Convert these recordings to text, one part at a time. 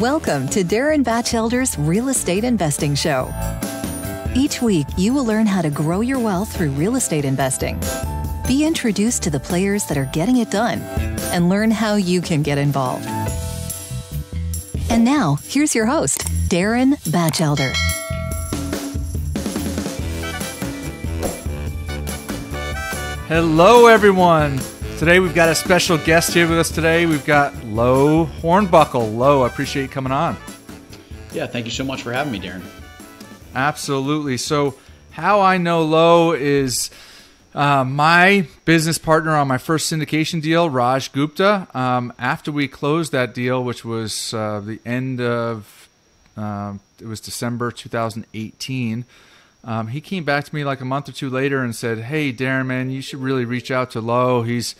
Welcome to Darin Batchelder's Real Estate Investing Show. Each week, you will learn how to grow your wealth through real estate investing. Be introduced to the players that are getting it done and learn how you can get involved. And now, here's your host, Darin Batchelder. Hello, everyone. Today we've got a special guest here with us today. We've got Loe Hornbuckle. Loe, I appreciate you coming on. Yeah, thank you so much for having me, Darin. Absolutely. So, how I know Loe is uh, my business partner on my first syndication deal, Raj Gupta. Um, after we closed that deal, which was uh, the end of uh, it was December 2018. Um, he came back to me like a month or two later and said, "Hey, Darin, man, you should really reach out to Loe. He's,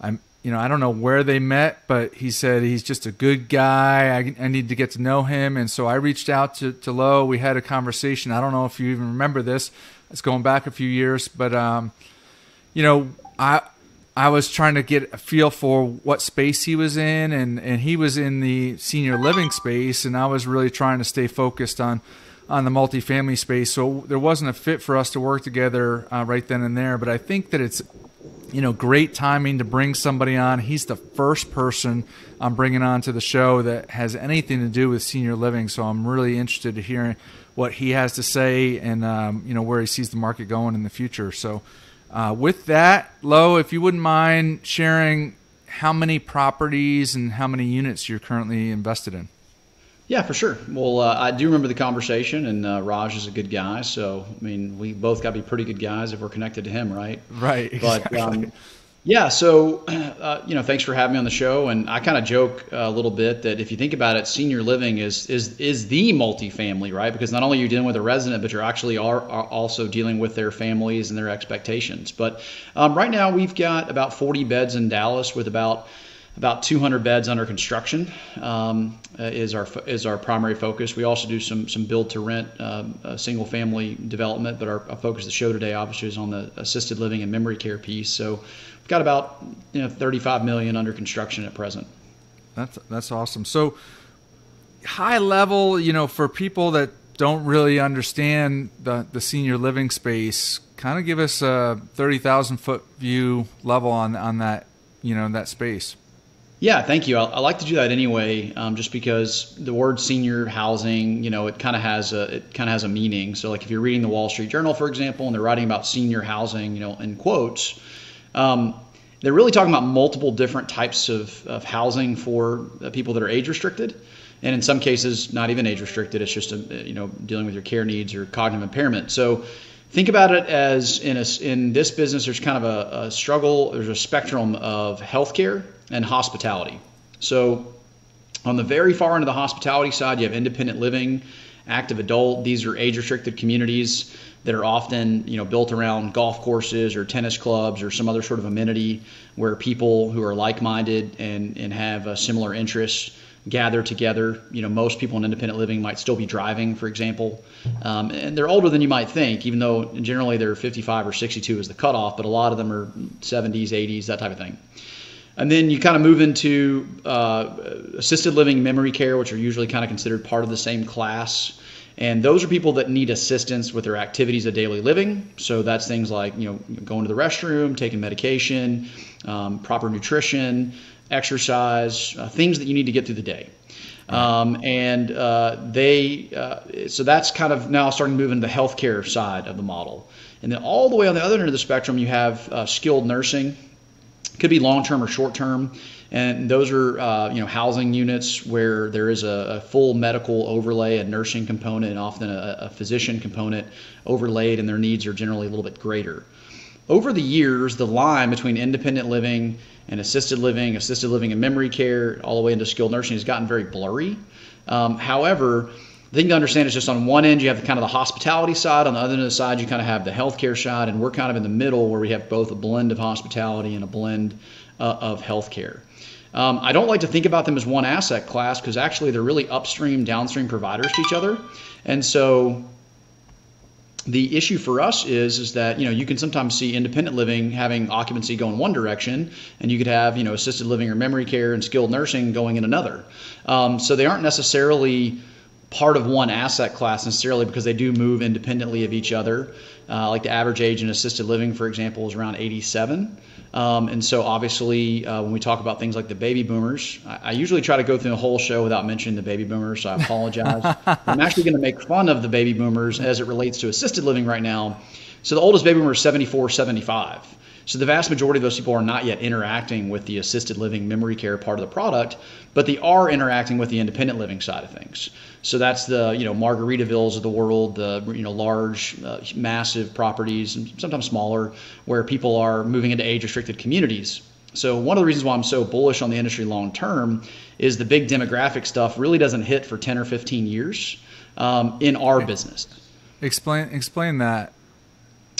I'm, you know, I don't know where they met, but he said he's just a good guy. I, I need to get to know him." And so I reached out to, to Loe. We had a conversation. I don't know if you even remember this. It's going back a few years, but um, you know, I I was trying to get a feel for what space he was in, and and he was in the senior living space, and I was really trying to stay focused on on the multifamily space. So there wasn't a fit for us to work together uh, right then and there. But I think that it's you know great timing to bring somebody on. He's the first person I'm bringing on to the show that has anything to do with senior living. So I'm really interested to hearing what he has to say and um, you know where he sees the market going in the future. So. Uh, with that, Loe, if you wouldn't mind sharing how many properties and how many units you're currently invested in. Yeah, for sure. Well, uh, I do remember the conversation, and uh, Raj is a good guy. So, I mean, we both got to be pretty good guys if we're connected to him, right? Right. Exactly. But um, yeah, so uh, you know, thanks for having me on the show. And I kind of joke a little bit that if you think about it, senior living is is is the multifamily, right? Because not only are you dealing with a resident, but you're actually are, are also dealing with their families and their expectations. But um, right now, we've got about 40 beds in Dallas with about about 200 beds under construction um, uh, is our is our primary focus. We also do some some build to rent uh, single family development, but our, our, focus of the show today obviously is on the assisted living and memory care piece. So we've got about you know 35 million under construction at present. That's that's awesome. So high level, you know, for people that don't really understand the the senior living space, kind of give us a 30,000 foot view level on on that you know that space. Yeah, thank you. I, I like to do that anyway, um, just because the word senior housing, you know, it kind of has a it kind of has a meaning. So, like if you're reading the Wall Street Journal, for example, and they're writing about senior housing, you know, in quotes, um, they're really talking about multiple different types of, of housing for uh, people that are age restricted, and in some cases, not even age restricted. It's just a, you know dealing with your care needs or cognitive impairment. So think about it as in a, in this business, there's kind of a, a struggle. There's a spectrum of healthcare and hospitality. So, on the very far end of the hospitality side, you have independent living, active adult. These are age restricted communities that are often you know built around golf courses or tennis clubs or some other sort of amenity where people who are like-minded and and have a similar interests gather together. You know, most people in independent living might still be driving, for example, um, and they're older than you might think, even though generally they're 55 or 62 is the cutoff, but a lot of them are 70s, 80s, that type of thing. And then you kind of move into uh, assisted living, memory care, which are usually kind of considered part of the same class. And those are people that need assistance with their activities of daily living. So that's things like you know going to the restroom, taking medication, um, proper nutrition, exercise, uh, things that you need to get through the day. Um, and uh, they uh, so that's kind of now starting to move into the healthcare side of the model. And then all the way on the other end of the spectrum, you have uh, skilled nursing could be long term or short term. And those are, uh, you know, housing units where there is a, a, full medical overlay, a nursing component, and often a, a physician component overlaid, and their needs are generally a little bit greater. Over the years, the line between independent living and assisted living, assisted living and memory care, all the way into skilled nursing has gotten very blurry. Um, however, the thing to understand is just on one end you have the kind of the hospitality side, on the other side you kind of have the healthcare side, and we're kind of in the middle where we have both a blend of hospitality and a blend uh, of healthcare. Um, I don't like to think about them as one asset class because actually they're really upstream, downstream providers to each other, and so the issue for us is is that you know you can sometimes see independent living having occupancy go in one direction, and you could have you know assisted living or memory care and skilled nursing going in another. Um, so they aren't necessarily part of one asset class necessarily because they do move independently of each other. Uh, like the average age in assisted living, for example, is around 87. Um, and so, obviously, uh, when we talk about things like the baby boomers, I, I, usually try to go through the whole show without mentioning the baby boomers. So I apologize. I'm actually going to make fun of the baby boomers as it relates to assisted living right now. So, the oldest baby boomer is 74, 75. So the vast majority of those people are not yet interacting with the assisted living memory care part of the product, but they are interacting with the independent living side of things. So that's the you know Margaritavilles of the world, the you know large, uh, massive properties, and sometimes smaller, where people are moving into age-restricted communities. So one of the reasons why I'm so bullish on the industry long term is the big demographic stuff really doesn't hit for 10 or 15 years um, in our business. Explain explain that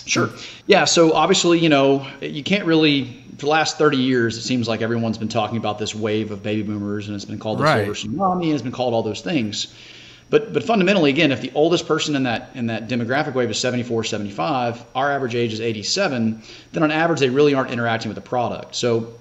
Sure. Yeah. So obviously, you know, you can't really, for the last 30 years, it seems like everyone's been talking about this wave of baby boomers and it's been called the right. silver tsunami and it's been called all those things. But, but fundamentally, again, if the oldest person in that in that demographic wave is 74, 75, our average age is 87, then on average they really aren't interacting with the product. So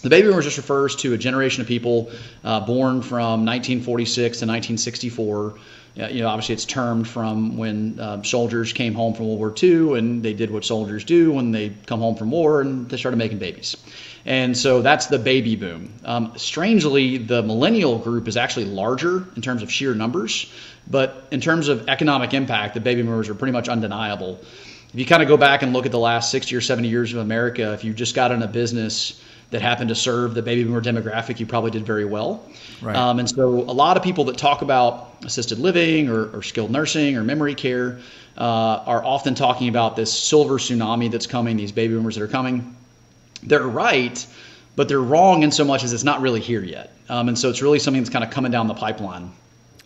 the baby boomers just refers to a generation of people uh, born from 1946 to 1964 you know, obviously it's termed from when uh, soldiers came home from World War II and they did what soldiers do when they come home from war and they started making babies. And so that's the baby boom. Um, strangely, the millennial group is actually larger in terms of sheer numbers, but in terms of economic impact, the baby boomers are pretty much undeniable. If you kind of go back and look at the last 60 or 70 years of America, if you just got in a business that happened to serve the baby boomer demographic, you probably did very well. Right. Um, and so a lot of people that talk about assisted living or, or skilled nursing or memory care uh, are often talking about this silver tsunami that's coming, these baby boomers that are coming. They're right, but they're wrong in so much as it's not really here yet. Um, and so it's really something that's kind of coming down the pipeline.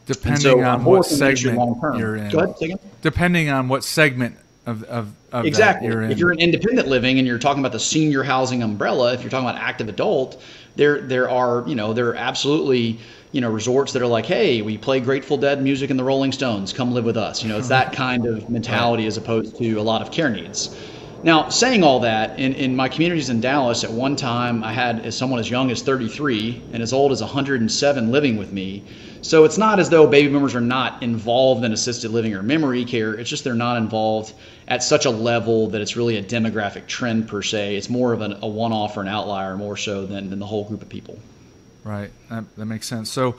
Depending so on what segment you're in. Ahead, Depending on what segment of, of, of exactly. You're if you're in independent living and you're talking about the senior housing umbrella, if you're talking about active adult, there there are you know there are absolutely you know resorts that are like, hey, we play Grateful Dead music and the Rolling Stones, come live with us. You know, it's that kind of mentality as opposed to a lot of care needs. Now, saying all that, in, in my communities in Dallas, at one time I had as someone as young as 33 and as old as 107 living with me. So it's not as though baby boomers are not involved in assisted living or memory care. It's just they're not involved at such a level that it's really a demographic trend per se. It's more of an, a one off or an outlier more so than, than the whole group of people. Right. That, that makes sense. So,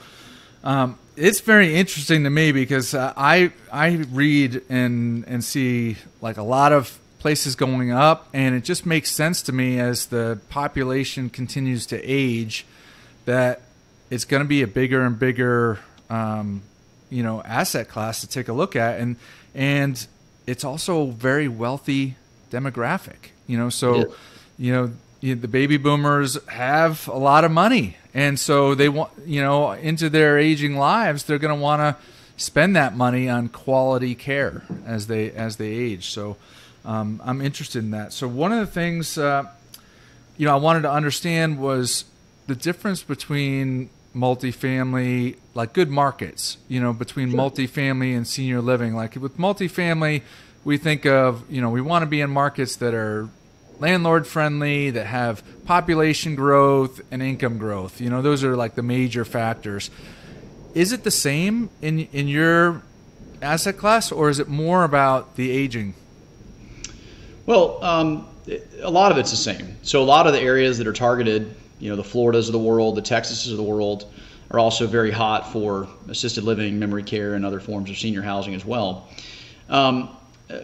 um, it's very interesting to me because uh, I I read and and see like a lot of places going up, and it just makes sense to me as the population continues to age that it's going to be a bigger and bigger, um, you know, asset class to take a look at, and and it's also a very wealthy demographic. You know, so yeah. you know the baby boomers have a lot of money, and so they want you know into their aging lives, they're going to want to spend that money on quality care as they as they age. So um, I'm interested in that. So one of the things uh, you know I wanted to understand was the difference between multifamily, like good markets, you know, between sure. multifamily and senior living. Like with multifamily, we think of you know we want to be in markets that are landlord friendly, that have population growth and income growth. You know, those are like the major factors. Is it the same in in your asset class, or is it more about the aging? Well, um, a lot of it's the same. So a lot of the areas that are targeted, you know, the Floridas of the world, the Texases of the world, are also very hot for assisted living, memory care, and other forms of senior housing as well. Um,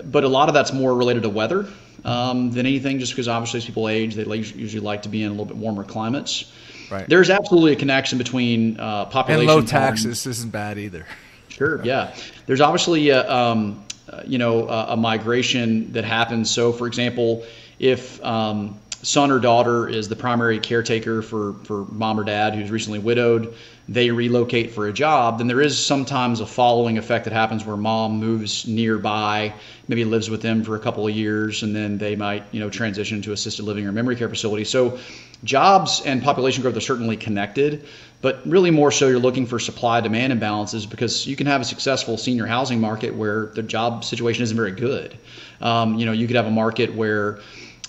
but a lot of that's more related to weather um, than anything, just because obviously as people age, they usually like to be in a little bit warmer climates. Right. There's absolutely a connection between uh, population and low taxes isn't bad either. Sure. Yeah. There's obviously a, um, uh, you know a, a, migration that happens. So, for example, if um, son or daughter is the primary caretaker for, for mom or dad who's recently widowed, they relocate for a job, then there is sometimes a following effect that happens where mom moves nearby, maybe lives with them for a couple of years, and then they might, you know, transition to assisted living or memory care facility. So jobs and population growth are certainly connected, but really more so you're looking for supply demand imbalances because you can have a successful senior housing market where the job situation isn't very good. Um, you know, you could have a market where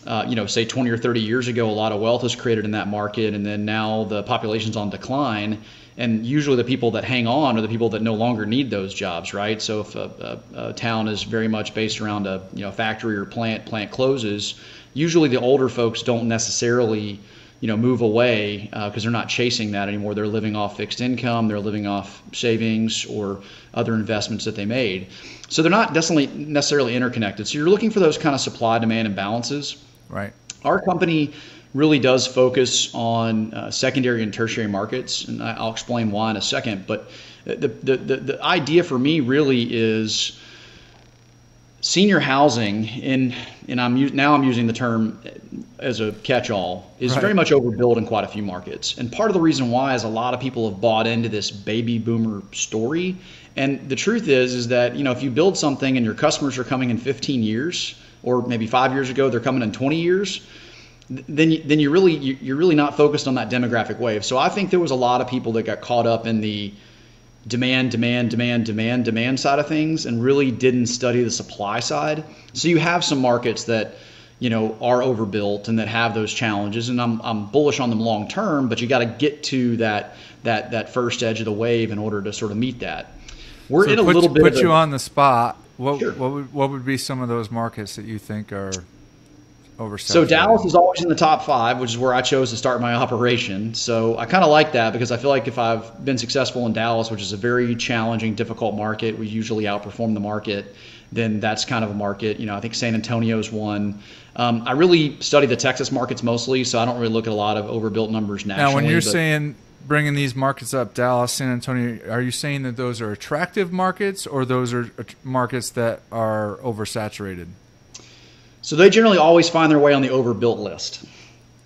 uh, you know, say 20 or 30 years ago, a lot of wealth was created in that market, and then now the population's on decline. And usually, the people that hang on are the people that no longer need those jobs, right? So, if a, a, a town is very much based around a you know factory or plant, plant closes. Usually, the older folks don't necessarily you know move away because uh, they're not chasing that anymore. They're living off fixed income, they're living off savings or other investments that they made. So they're not necessarily necessarily interconnected. So you're looking for those kind of supply demand imbalances. Right. Our company really does focus on uh, secondary and tertiary markets, and I'll explain why in a second. But the, the, the, the idea for me really is senior housing, and, and I'm now I'm using the term as a catch-all, is right. very much overbuilt in quite a few markets. And part of the reason why is a lot of people have bought into this baby boomer story. And the truth is, is that you know if you build something and your customers are coming in 15 years – or maybe five years ago they're coming in 20 years then then you really you're really not focused on that demographic wave. So i think there was a lot of people that got caught up in the demand demand demand demand demand side of things and really didn't study the supply side. So you have some markets that you know are overbuilt and that have those challenges and i'm, I'm bullish on them long term but you got to get to that that that first edge of the wave in order to sort of meet that. We're so in a put, little bit put you a, on the spot what sure. what would what would be some of those markets that you think are oversaturated? So Dallas is always in the top five, which is where I chose to start my operation. So I kind of like that because I feel like if I've been successful in Dallas, which is a very challenging, difficult market, we usually outperform the market. Then that's kind of a market. You know, I think San Antonio's one. Um, I really study the Texas markets mostly, so I don't really look at a lot of overbuilt numbers nationally. Now, when you're saying bringing these markets up, Dallas, San Antonio, are you saying that those are attractive markets or those are markets that are oversaturated? So they generally always find their way on the overbuilt list.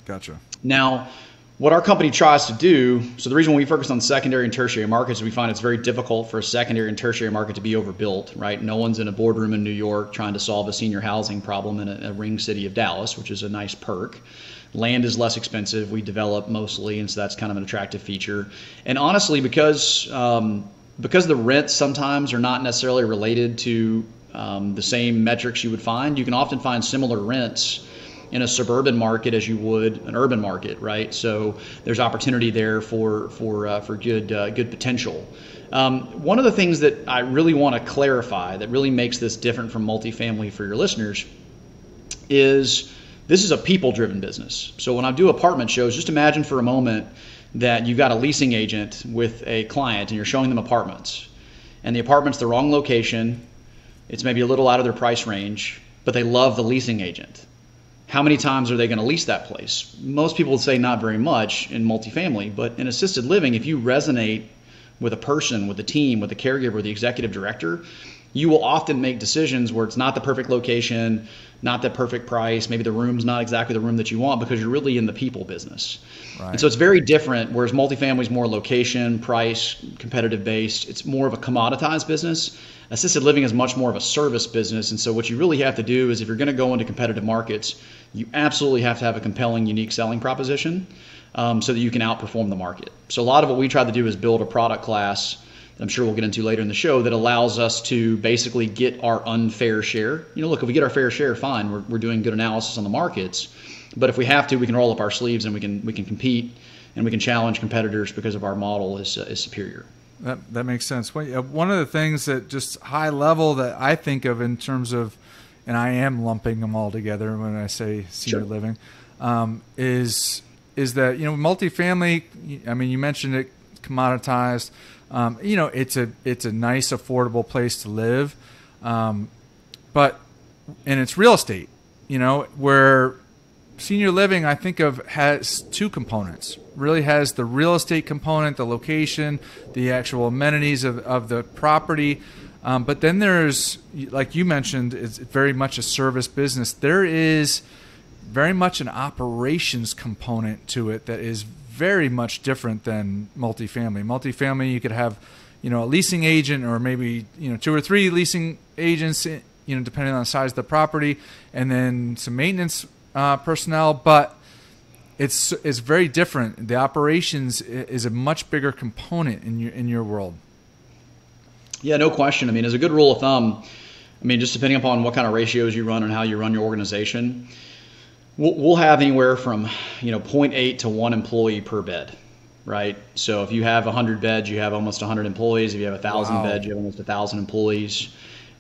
Gotcha. Now, what our company tries to do, so the reason we focus on secondary and tertiary markets, we find it's very difficult for a secondary and tertiary market to be overbuilt, right? No one's in a boardroom in New York trying to solve a senior housing problem in a, a ring city of Dallas, which is a nice perk. Land is less expensive. We develop mostly, and so that's kind of an attractive feature. And honestly, because um, because the rents sometimes are not necessarily related to um, the same metrics you would find, you can often find similar rents in a suburban market as you would an urban market, right? So there's opportunity there for for uh, for good uh, good potential. Um, one of the things that I really want to clarify that really makes this different from multifamily for your listeners is this is a people driven business. So when I do apartment shows, just imagine for a moment that you've got a leasing agent with a client and you're showing them apartments. And the apartment's the wrong location, it's maybe a little out of their price range, but they love the leasing agent. How many times are they going to lease that place? Most people would say not very much in multifamily, but in assisted living, if you resonate with a person, with a team, with a caregiver, the executive director, you will often make decisions where it's not the perfect location, not the perfect price, maybe the room's not exactly the room that you want because you're really in the people business. Right. And so it's very different, whereas multifamily is more location, price, competitive based. It's more of a commoditized business. Assisted living is much more of a service business. And so what you really have to do is if you're going to go into competitive markets, you absolutely have to have a compelling, unique selling proposition um, so that you can outperform the market. So a lot of what we try to do is build a product class I'm sure we'll get into later in the show, that allows us to basically get our unfair share. You know, look, if we get our fair share, fine, we're, we're doing good analysis on the markets. But if we have to, we can roll up our sleeves and we can we can compete and we can challenge competitors because of our model is, uh, is superior. That, that makes sense. One of the things that just high level that I think of in terms of, and I am lumping them all together when I say senior sure. living, um, is is that you know multifamily. I mean, you mentioned it commoditized. Um, you know, it's a it's a nice, affordable place to live, um, but and it's real estate. You know, where senior living, I think of has two components. Really has the real estate component, the location, the actual amenities of, of the property. Um, but then there's, like you mentioned, it's very much a service business. There is very much an operations component to it that is very much different than multifamily. Multifamily, you could have, you know, a leasing agent or maybe you know two or three leasing agents, you know, depending on the size of the property, and then some maintenance uh, personnel. But it's it's very different. The operations is a much bigger component in your in your world. Yeah, no question. I mean, as a good rule of thumb, I mean, just depending upon what kind of ratios you run and how you run your organization, we'll, we'll have anywhere from you know 0.8 to one employee per bed, right? So if you have 100 beds, you have almost 100 employees. If you have 1,000 wow. beds, you have almost 1,000 employees.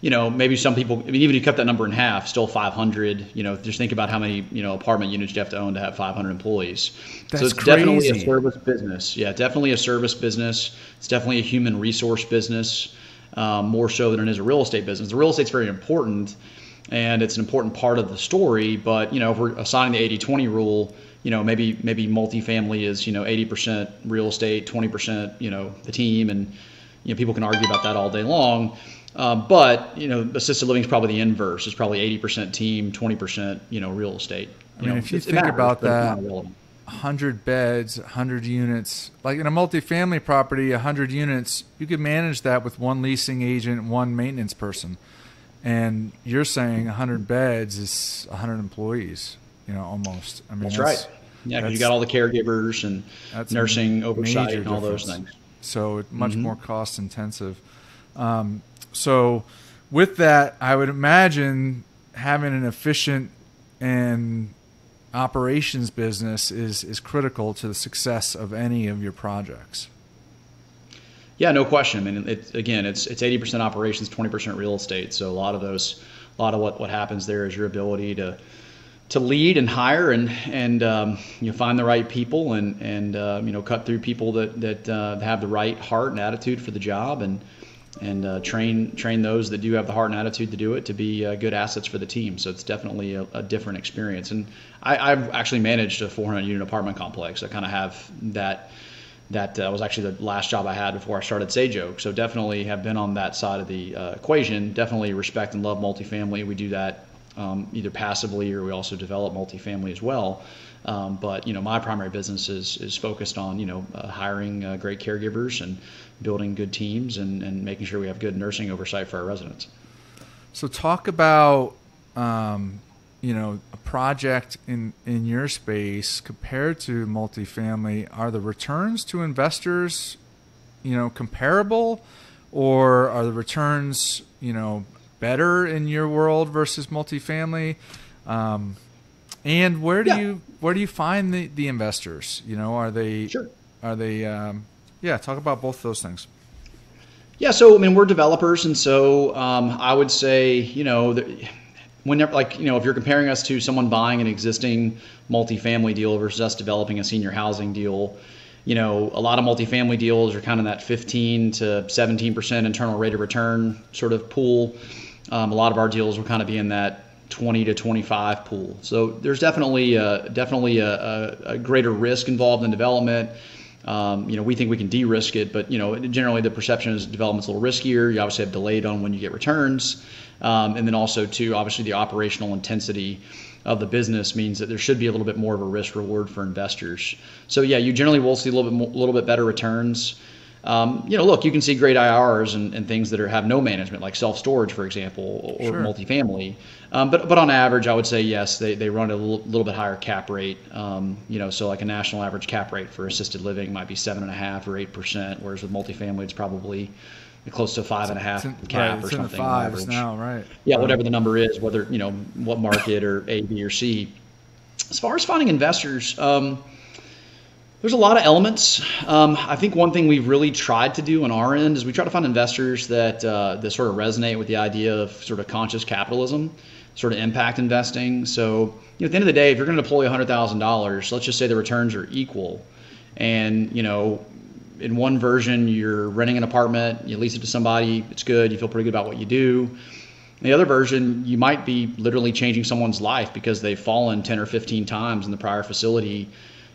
You know, maybe some people, I mean, even if you cut that number in half, still 500. You know, just think about how many you know apartment units you have to own to have 500 employees. That's so it's crazy. definitely a service business. Yeah, definitely a service business. It's definitely a human resource business, um, more so than it is a real estate business. The real estate's very important and it's an important part of the story. But you know, if we're assigning the 80-20 rule, you know, maybe maybe multifamily is you know 80% real estate, 20% you know the team, and you know people can argue about that all day long. Uh, but you know, assisted living is probably the inverse. It's probably 80% team, 20% you know real estate. You I mean, know, if you think matters, about that. 100 beds, 100 units. Like in a multifamily property, 100 units, you could manage that with one leasing agent, one maintenance person and you're saying 100 beds is 100 employees you know almost. I mean that's, that's right yeah because you got all the caregivers and nursing oversight and all those things. So it's much mm-hmm. more cost intensive. Um, so with that i would imagine having an efficient and operations business is is critical to the success of any of your projects yeah, no question. I mean, it, again, it's it's 80% operations, 20% real estate. So a lot of those, a lot of what, what happens there is your ability to to lead and hire and and um, you know, find the right people and and uh, you know cut through people that that uh, have the right heart and attitude for the job and and uh, train train those that do have the heart and attitude to do it to be uh, good assets for the team. So it's definitely a, a different experience. And I, have actually managed a 400 unit apartment complex. I kind of have that that uh, was actually the last job I had before I started Sage Oak. So definitely have been on that side of the uh, equation. Definitely respect and love multifamily. We do that um, either passively or we also develop multifamily as well. Um, but you know, my primary business is is focused on you know uh, hiring uh, great caregivers and building good teams and, and making sure we have good nursing oversight for our residents. So talk about um, you know a project in in your space compared to multifamily are the returns to investors you know comparable or are the returns you know better in your world versus multifamily um, and where do yeah. you where do you find the, the investors you know are they sure. are they um, yeah talk about both those things yeah so i mean we're developers and so um, i would say you know the, whenever like you know if you're comparing us to someone buying an existing multifamily deal versus us developing a senior housing deal you know a lot of multifamily deals are kind of in that 15 to 17% internal rate of return sort of pool um, a lot of our deals will kind of be in that 20 to 25 pool so there's definitely a, definitely a, a, a greater risk involved in development um, you know, we think we can de-risk it, but you know, generally the perception is development's a little riskier. You obviously have delayed on when you get returns. Um, and then also, too, obviously the operational intensity of the business means that there should be a little bit more of a risk reward for investors. So yeah, you generally will see a little bit more, little bit better returns. Um, you know, look, you can see great IRRs and, and things that are, have no management, like self storage, for example, or sure. multifamily. Um, but but on average, I would say yes, they, they run a little, little bit higher cap rate. Um, you know, so like a national average cap rate for assisted living might be seven and a half or eight percent, whereas with multifamily, it's probably close to five and a half in, cap right, or something. fives now, right? Yeah, whatever the number is, whether you know what market or A, B, or C. As far as finding investors, um, there's a lot of elements. Um, I think one thing we've really tried to do on our end is we try to find investors that uh, that sort of resonate with the idea of sort of conscious capitalism, sort of impact investing. So you know, at the end of the day, if you're going to deploy $100,000, let's just say the returns are equal, and you know in one version, you're renting an apartment, you lease it to somebody, it's good, you feel pretty good about what you do. In the other version, you might be literally changing someone's life because they've fallen 10 or 15 times in the prior facility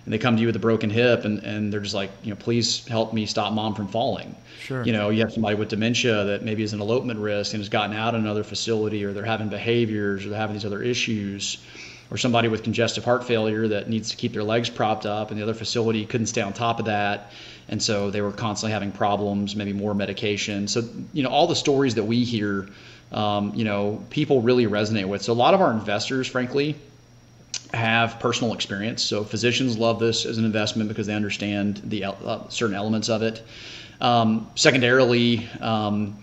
and they come to you with a broken hip and, and they're just like, you know, please help me stop mom from falling. Sure. You know, you have somebody with dementia that maybe is an elopement risk and has gotten out of another facility or they're having behaviors or they're having these other issues or somebody with congestive heart failure that needs to keep their legs propped up, and the other facility couldn't stay on top of that, and so they were constantly having problems, maybe more medication. So you know all the stories that we hear, um, you know, people really resonate with. So a lot of our investors, frankly, have personal experience. So physicians love this as an investment because they understand the uh, certain elements of it. Um, secondarily, um,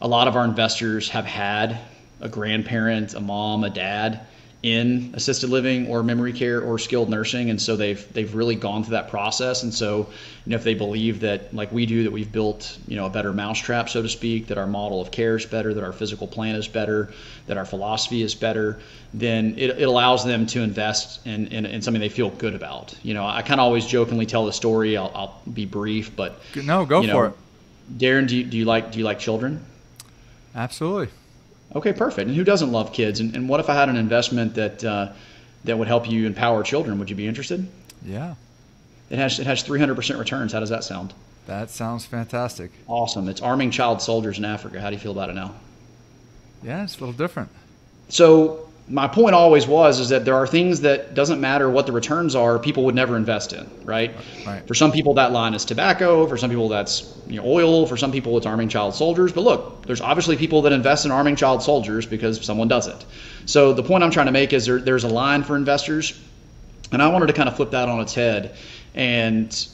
a lot of our investors have had a grandparent, a mom, a dad in assisted living or memory care or skilled nursing and so they've they've really gone through that process. And so you know if they believe that like we do that we've built you know a better mousetrap so to speak that our model of care is better that our physical plan is better that our philosophy is better then it, it allows them to invest in, in, in something they feel good about. You know I kind of always jokingly tell the story. I'll, I'll be brief but no go for know, it. Darin do you, do you like do you like children? Absolutely Okay, perfect. And who doesn't love kids? And, and what if I had an investment that uh, that would help you empower children? Would you be interested? Yeah. It has it has 300% returns. How does that sound? That sounds fantastic. Awesome. It's arming child soldiers in Africa. How do you feel about it now? Yeah, it's a little different. So my point always was is that there are things that doesn't matter what the returns are people would never invest in right? right. For some people that line is tobacco. For some people that's you know, oil. For some people it's arming child soldiers. But look there's obviously people that invest in arming child soldiers because someone does it. So the point i'm trying to make is there, there's a line for investors. And i wanted to kind of flip that on its head and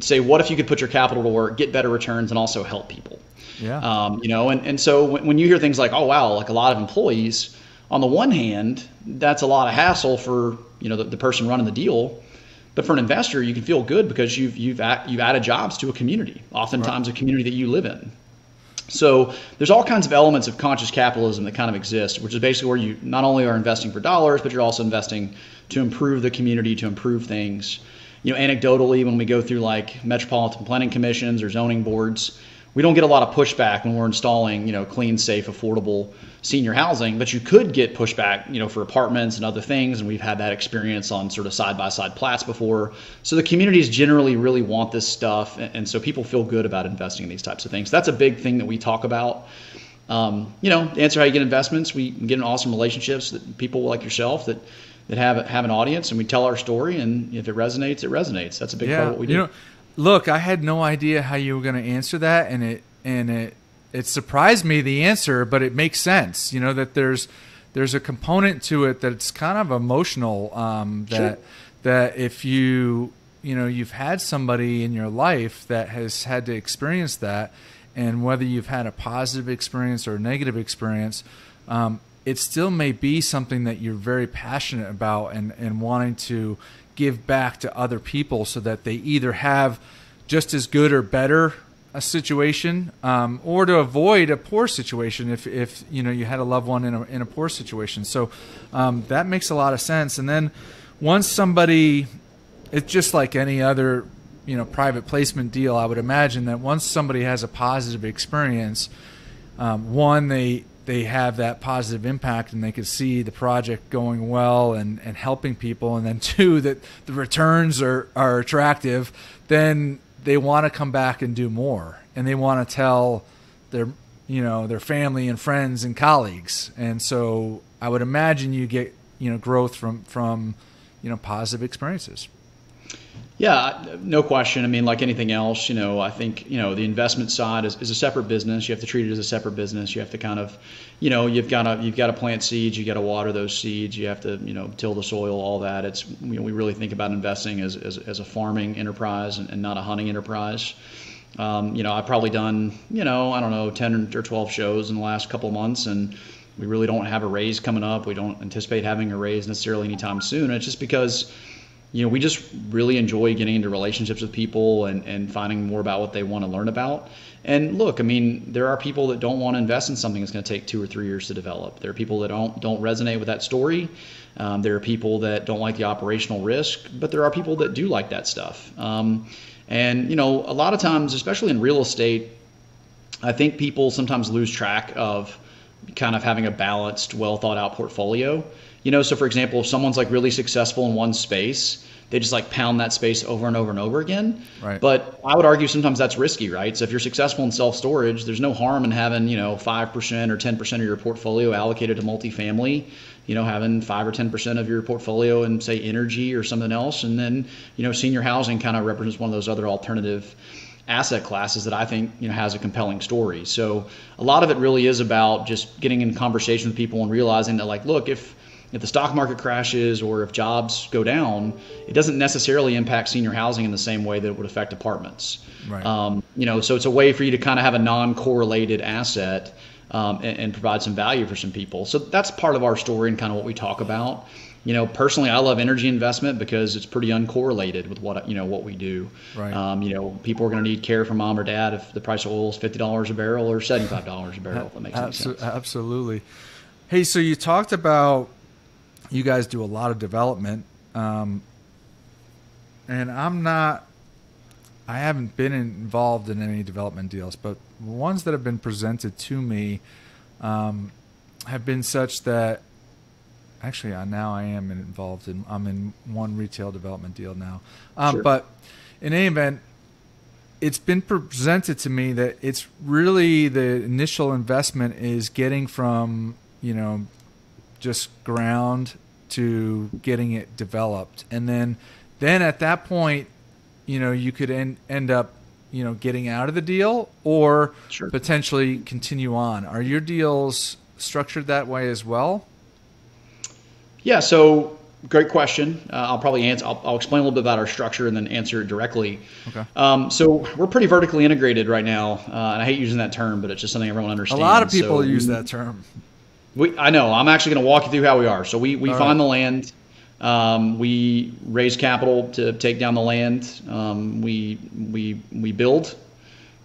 say what if you could put your capital to work get better returns and also help people? Yeah. Um, you know and, and so when, when you hear things like oh wow like a lot of employees on the one hand, that's a lot of hassle for you know the, the person running the deal. But for an investor, you can feel good because you've you've you've added jobs to a community, oftentimes right. a community that you live in. So there's all kinds of elements of conscious capitalism that kind of exist, which is basically where you not only are investing for dollars, but you're also investing to improve the community, to improve things. You know, anecdotally, when we go through like metropolitan planning commissions or zoning boards, we don't get a lot of pushback when we're installing, you know, clean, safe, affordable senior housing, but you could get pushback, you know, for apartments and other things. And we've had that experience on sort of side by side plats before. So the communities generally really want this stuff. And so people feel good about investing in these types of things. That's a big thing that we talk about. Um, you know, answer how you get investments, we get in awesome relationships that people like yourself that that have have an audience, and we tell our story, and if it resonates, it resonates. That's a big yeah, part of what we do. You know, look, I had no idea how you were going to answer that, and it and it it surprised me the answer, but it makes sense. You know that there's there's a component to it that's kind of emotional. Um, that sure. that if you you know you've had somebody in your life that has had to experience that, and whether you've had a positive experience or a negative experience, um, it still may be something that you're very passionate about and and wanting to give back to other people so that they either have just as good or better a situation um, or to avoid a poor situation if, if you know you had a loved one in a, in a poor situation. So um, that makes a lot of sense. And then once somebody it's just like any other you know private placement deal i would imagine that once somebody has a positive experience um, one they they have that positive impact and they can see the project going well and, and helping people. And then two that the returns are, are attractive then they want to come back and do more. And they want to tell their you know their family and friends and colleagues. And so i would imagine you get you know growth from from you know positive experiences yeah, no question. I mean, like anything else, you know, I think, you know, the investment side is, is a separate business. You have to treat it as a separate business. You have to kind of, you know, you've got to, you've got to plant seeds. You got to water those seeds. You have to, you know, till the soil, all that. It's, you know, we really think about investing as, as, as a farming enterprise and, and not a hunting enterprise. Um, you know, I've probably done, you know, I don't know, 10 or 12 shows in the last couple months and, we really don't have a raise coming up. We don't anticipate having a raise necessarily anytime soon. It's just because, you know, we just really enjoy getting into relationships with people and, and finding more about what they want to learn about. And look, I mean, there are people that don't want to invest in something that's going to take two or three years to develop. There are people that don't don't resonate with that story. Um, there are people that don't like the operational risk, but there are people that do like that stuff. Um, and you know, a lot of times, especially in real estate, I think people sometimes lose track of kind of having a balanced, well thought out portfolio. You know, so for example, if someone's like really successful in one space, they just like pound that space over and over and over again. Right. But I would argue sometimes that's risky, right? So if you're successful in self storage, there's no harm in having, you know, 5% or 10% of your portfolio allocated to multifamily. you know, having five or ten percent of your portfolio in say energy or something else, and then you know, senior housing kind of represents one of those other alternative asset classes that I think you know has a compelling story. So a lot of it really is about just getting in conversation with people and realizing that like, look, if if the stock market crashes or if jobs go down, it doesn't necessarily impact senior housing in the same way that it would affect apartments. Right. Um, you know, so it's a way for you to kind of have a non-correlated asset um, and, and, provide some value for some people. So that's part of our story and kind of what we talk about. You know, personally, I love energy investment because it's pretty uncorrelated with what you know what we do. Right. Um, you know, people are going to need care from mom or dad if the price of oil is fifty dollars a barrel or seventy five dollars a barrel. If that makes Absol- sense. Absolutely. Hey, so you talked about you guys do a lot of development, um, and I'm not. I haven't been involved in any development deals, but ones that have been presented to me um, have been such that actually uh, now I am involved in. I'm in one retail development deal now, um, sure. but in any event, it's been presented to me that it's really the initial investment is getting from you know just ground to getting it developed. And then then at that point you know you could end, end up you know getting out of the deal or sure. potentially continue on. Are your deals structured that way as well? Yeah so great question. Uh, i'll probably answer I'll, I'll, explain a little bit about our structure and then answer it directly. Okay. Um, so we're pretty vertically integrated right now uh, and i hate using that term but it's just something everyone understands a lot of people so, use that term we, I know. I'm actually going to walk you through how we are. So we, we find right. the land. Um, we raise capital to take down the land. Um, we, we, we build,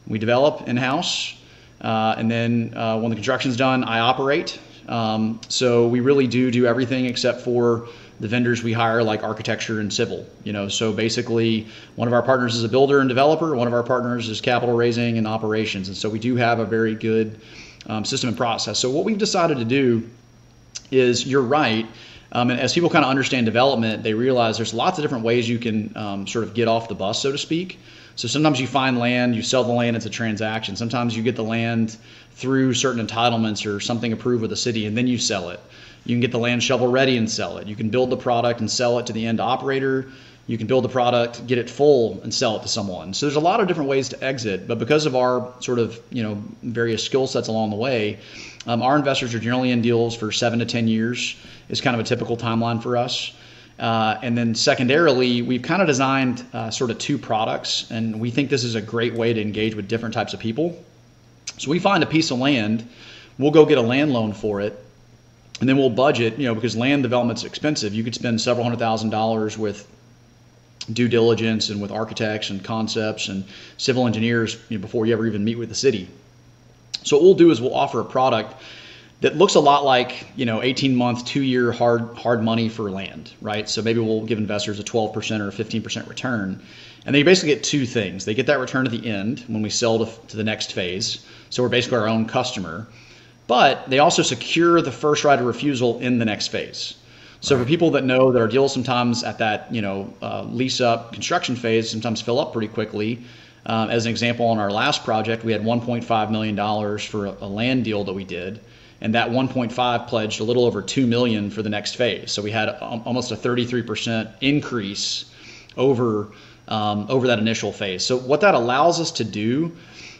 we develop in house. Uh, and then uh, when the construction's done, I operate. Um, so we really do do everything except for the vendors we hire, like architecture and civil. You know, so basically, one of our partners is a builder and developer. One of our partners is capital raising and operations. And so we do have a very good um, system and process. So what we've decided to do is you're right. Um, and as people kind of understand development, they realize there's lots of different ways you can um, sort of get off the bus, so to speak. So sometimes you find land, you sell the land, it's a transaction. Sometimes you get the land through certain entitlements or something approved with the city, and then you sell it. You can get the land shovel ready and sell it. You can build the product and sell it to the end operator. You can build the product, get it full, and sell it to someone. So there's a lot of different ways to exit, but because of our sort of you know various skill sets along the way, um, our investors are generally in deals for seven to ten years. Is kind of a typical timeline for us. Uh, and then secondarily, we've kind of designed uh, sort of two products, and we think this is a great way to engage with different types of people. So we find a piece of land, we'll go get a land loan for it, and then we'll budget, you know, because land development's expensive. You could spend several hundred thousand dollars with due diligence and with architects and concepts and civil engineers you know, before you ever even meet with the city. So what we'll do is we'll offer a product that looks a lot like you know 18 month, two year hard hard money for land, right? So maybe we'll give investors a 12% or a 15% return, and they basically get two things. They get that return at the end when we sell to, to the next phase. So we're basically our own customer, but they also secure the first right of refusal in the next phase. So for people that know that our deals sometimes at that you know uh, lease up construction phase sometimes fill up pretty quickly. Um, as an example, on our last project, we had 1.5 million dollars for a, a, land deal that we did, and that 1.5 pledged a little over 2 million for the next phase. So we had a, almost a 33% increase over um, over that initial phase. So what that allows us to do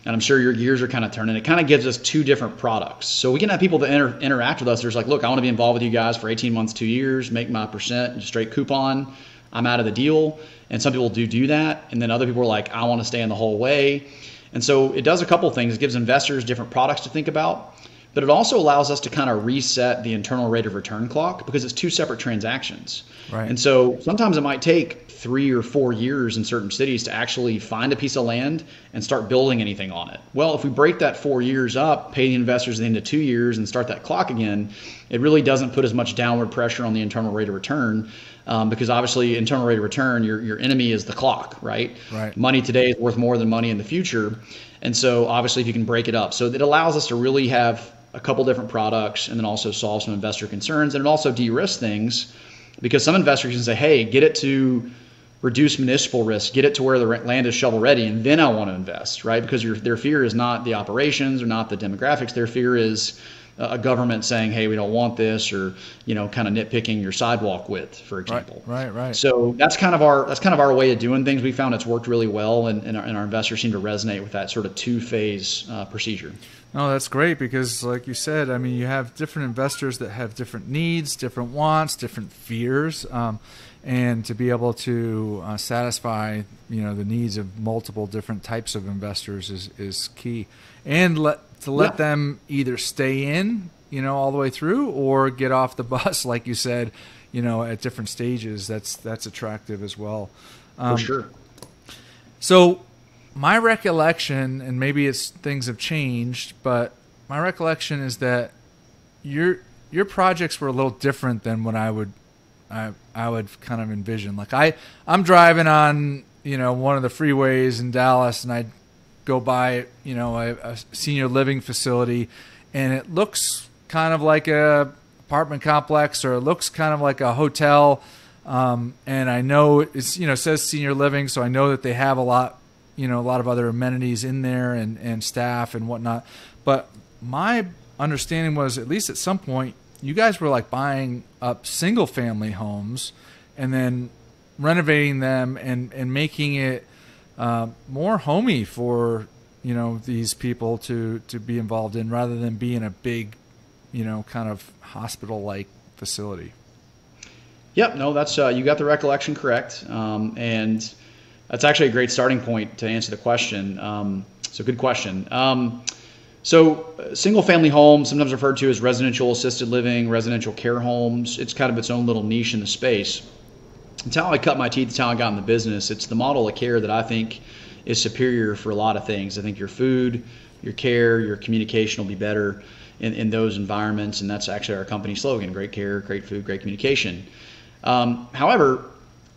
and I'm sure your gears are kind of turning. It kind of gives us two different products. So we can have people that inter- interact with us. There's like, look, I want to be involved with you guys for 18 months, two years, make my percent, straight coupon. I'm out of the deal. And some people do do that. And then other people are like, I want to stay in the whole way. And so it does a couple things. It gives investors different products to think about, but it also allows us to kind of reset the internal rate of return clock because it's two separate transactions. Right. And so sometimes it might take three or four years in certain cities to actually find a piece of land and start building anything on it. Well, if we break that four years up, pay the investors into two years, and start that clock again, it really doesn't put as much downward pressure on the internal rate of return. Um, because obviously, internal rate of return, your, your enemy is the clock, right? Right. Money today is worth more than money in the future. And so, obviously, if you can break it up, so it allows us to really have a couple different products and then also solve some investor concerns. And it also de risk things because some investors can say, hey, get it to reduce municipal risk, get it to where the land is shovel ready, and then I want to invest, right? Because your, their fear is not the operations or not the demographics. Their fear is a government saying, "Hey, we don't want this," or you know, kind of nitpicking your sidewalk width, for example. Right, right, right. So that's kind of our that's kind of our way of doing things. We found it's worked really well, and, and, our, and our investors seem to resonate with that sort of two phase uh, procedure. No, that's great because, like you said, I mean, you have different investors that have different needs, different wants, different fears, um, and to be able to uh, satisfy, you know, the needs of multiple different types of investors is, is key. And let to let yeah. them either stay in, you know, all the way through, or get off the bus, like you said, you know, at different stages. That's that's attractive as well. Um, For sure. So, my recollection, and maybe it's things have changed, but my recollection is that your your projects were a little different than what I would I I would kind of envision. Like I I'm driving on you know one of the freeways in Dallas, and I go by, you know, a, a senior living facility, and it looks kind of like a apartment complex, or it looks kind of like a hotel. Um, and I know it's you know it says senior living, so I know that they have a lot, you know, a lot of other amenities in there and and staff and whatnot. But my understanding was, at least at some point, you guys were like buying up single family homes and then renovating them and and making it uh, more homey for you know these people to to be involved in rather than being a big you know kind of hospital like facility. Yep no that's uh, you got the recollection correct. Um, and that's actually a great starting point to answer the question. Um, so good question. Um, so uh, single family homes sometimes referred to as residential assisted living residential care homes it's kind of its own little niche in the space it's how I cut my teeth. It's how I got in the business. It's the model of care that I think is superior for a lot of things. I think your food, your care, your communication will be better in, in those environments, and that's actually our company slogan: great care, great food, great communication. Um, however,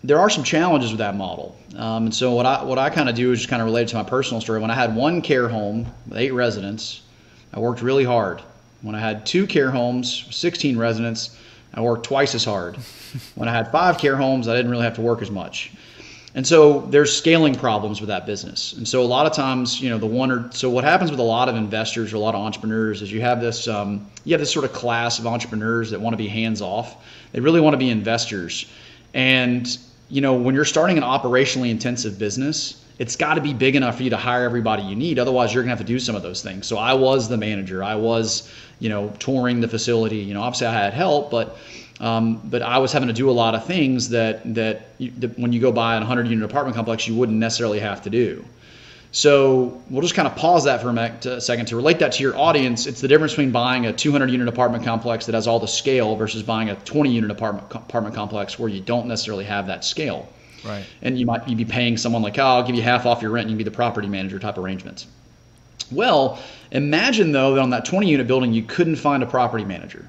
there are some challenges with that model, um, and so what I what I kind of do is just kind of relate to my personal story. When I had one care home with eight residents, I worked really hard. When I had two care homes, 16 residents, I worked twice as hard. when I had five care homes, I didn't really have to work as much. And so there's scaling problems with that business. And so a lot of times, you know, the one or so what happens with a lot of investors or a lot of entrepreneurs is you have this um, you have this sort of class of entrepreneurs that want to be hands off. They really want to be investors. And you know, when you're starting an operationally intensive business, it's got to be big enough for you to hire everybody you need. Otherwise, you're gonna have to do some of those things. So I was the manager. I was, you know, touring the facility. You know, obviously I had help, but um, but I was having to do a lot of things that that, you, that when you go buy a 100 unit apartment complex, you wouldn't necessarily have to do. So we'll just kind of pause that for a second to relate that to your audience. It's the difference between buying a 200 unit apartment complex that has all the scale versus buying a 20 unit apartment apartment complex where you don't necessarily have that scale. Right. And you might be paying someone like, oh, I'll give you half off your rent, and you be the property manager type arrangements. Well, imagine though that on that 20 unit building you couldn't find a property manager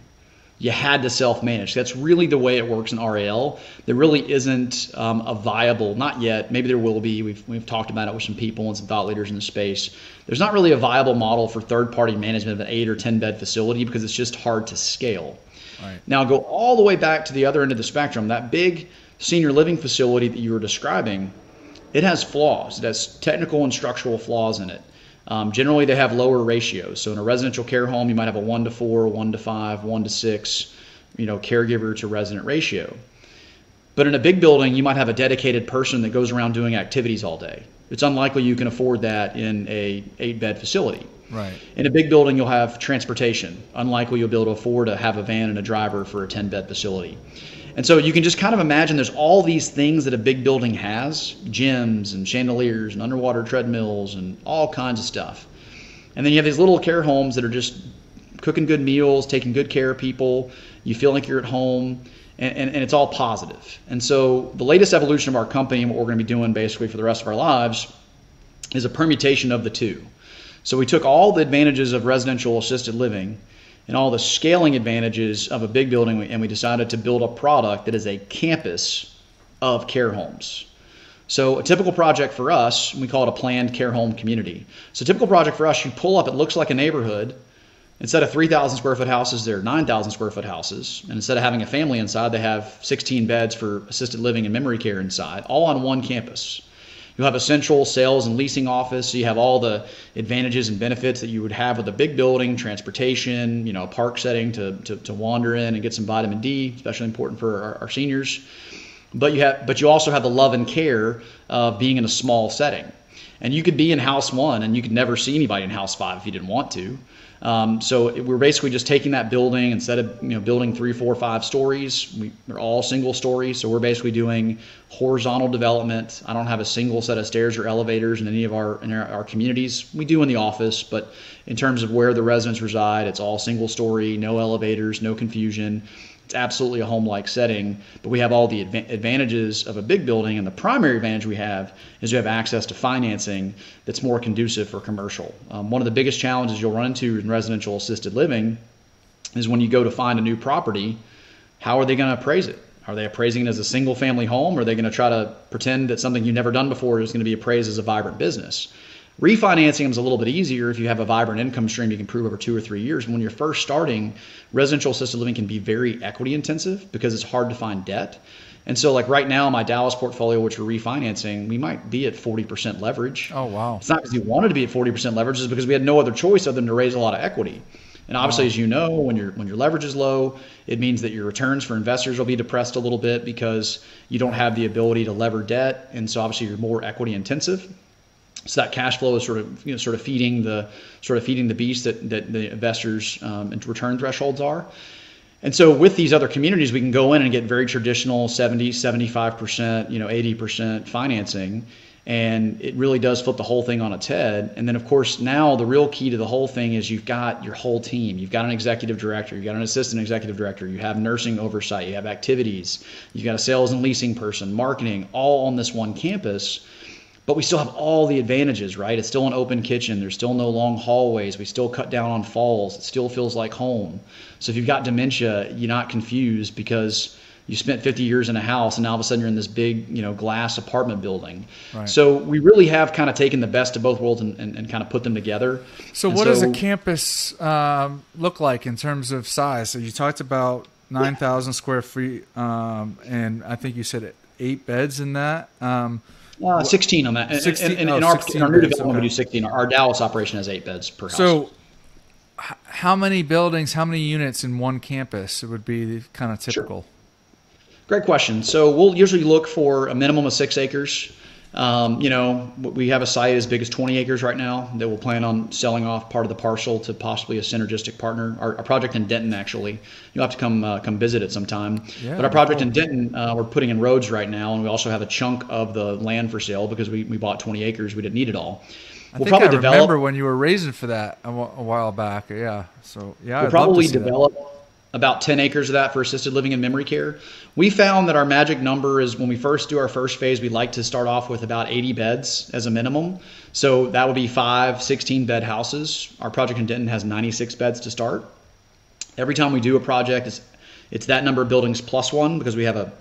you had to self-manage. That's really the way it works in RAL. There really isn't um, a viable, not yet. Maybe there will be. We've we've talked about it with some people and some thought leaders in the space. There's not really a viable model for third-party management of an eight or ten bed facility because it's just hard to scale. Right. Now go all the way back to the other end of the spectrum. That big senior living facility that you were describing, it has flaws. It has technical and structural flaws in it. Um, generally, they have lower ratios. So in a residential care home, you might have a one to four, one to five, one to six, you know, caregiver to resident ratio. But in a big building, you might have a dedicated person that goes around doing activities all day. It's unlikely you can afford that in a eight bed facility. Right. In a big building, you'll have transportation. Unlikely you'll be able to afford to have a van and a driver for a 10 bed facility. And so you can just kind of imagine there's all these things that a big building has gyms and chandeliers and underwater treadmills and all kinds of stuff. And then you have these little care homes that are just cooking good meals, taking good care of people. You feel like you're at home. And, and, and, it's all positive. And so the latest evolution of our company and what we're going to be doing basically for the rest of our lives is a permutation of the two. So we took all the advantages of residential assisted living and all the scaling advantages of a big building, and we decided to build a product that is a campus of care homes. So a typical project for us, we call it a planned care home community. So typical project for us, you pull up, it looks like a neighborhood. Instead of 3,000 square foot houses, there are 9,000 square foot houses. And instead of having a family inside, they have 16 beds for assisted living and memory care inside, all on one campus. You'll have a central sales and leasing office, so you have all the advantages and benefits that you would have with a big building, transportation, you know, a park setting to, to, to wander in and get some vitamin D, especially important for our, our seniors. But you have, but you also have the love and care of being in a small setting. And you could be in house one and you could never see anybody in house five if you didn't want to. Um, so we're basically just taking that building instead of you know building three, four, five stories. We, they're all single stories. So we're basically doing horizontal development. I don't have a single set of stairs or elevators in any of our in our, our communities. We do in the office, but in terms of where the residents reside, it's all single story, no elevators, no confusion. It's absolutely a home-like setting, but we have all the adva- advantages of a big building, and the primary advantage we have is we have access to financing that's more conducive for commercial. Um, one of the biggest challenges you'll run into in residential assisted living is when you go to find a new property, how are they going to appraise it? Are they appraising it as a single family home? Or are they going to try to pretend that something you've never done before is going to be appraised as a vibrant business? Refinancing is a little bit easier if you have a vibrant income stream you can prove over two or three years. When you're first starting, residential assisted living can be very equity intensive because it's hard to find debt. And so, like right now, my Dallas portfolio, which we're refinancing, we might be at 40% leverage. Oh, wow. It's not because we wanted to be at 40% leverage, it's because we had no other choice other than to raise a lot of equity. And obviously, wow. as you know, when your when your leverage is low, it means that your returns for investors will be depressed a little bit because you don't have the ability to lever debt, and so obviously you're more equity intensive. So that cash flow is sort of you know sort of feeding the sort of feeding the beast that that the investors um, and return thresholds are. And so with these other communities, we can go in and get very traditional 70, 75%, you know, 80% financing. And it really does flip the whole thing on its head. And then, of course, now the real key to the whole thing is you've got your whole team. You've got an executive director, you've got an assistant executive director, you have nursing oversight, you have activities, you've got a sales and leasing person, marketing, all on this one campus but we still have all the advantages, right? It's still an open kitchen. There's still no long hallways. We still cut down on falls. It still feels like home. So if you've got dementia, you're not confused because you spent 50 years in a house and now all of a sudden you're in this big, you know, glass apartment building. Right. So we really have kind of taken the best of both worlds and, and, and kind of put them together. So and what so, does a campus um, look like in terms of size? So you talked about 9,000 square feet, um, and I think you said eight beds in that. Um, uh, 16 on that. 16, in, in, in, oh, our, in our new development, okay. we do 16. Our, our, Dallas operation has eight beds per house. So, how many buildings, how many units in one campus It would be kind of typical? Sure. Great question. So, we'll usually look for a minimum of six acres. Um, you know, we have a site as big as 20 acres right now that we'll plan on selling off part of the parcel to possibly a synergistic partner. Our, our project in Denton, actually, you'll have to come uh, come visit it sometime. Yeah, but our project cool. in Denton, uh, we're putting in roads right now, and we also have a chunk of the land for sale because we, we bought 20 acres. We didn't need it all. I we'll probably I develop, remember when you were raising for that a, while back. Yeah, so yeah, we'll I'd probably develop. That about 10 acres of that for assisted living and memory care. We found that our magic number is when we first do our first phase, we like to start off with about 80 beds as a minimum. So that would be five 16 bed houses. Our project in Denton has 96 beds to start. Every time we do a project, it's, it's that number of buildings plus one because we have a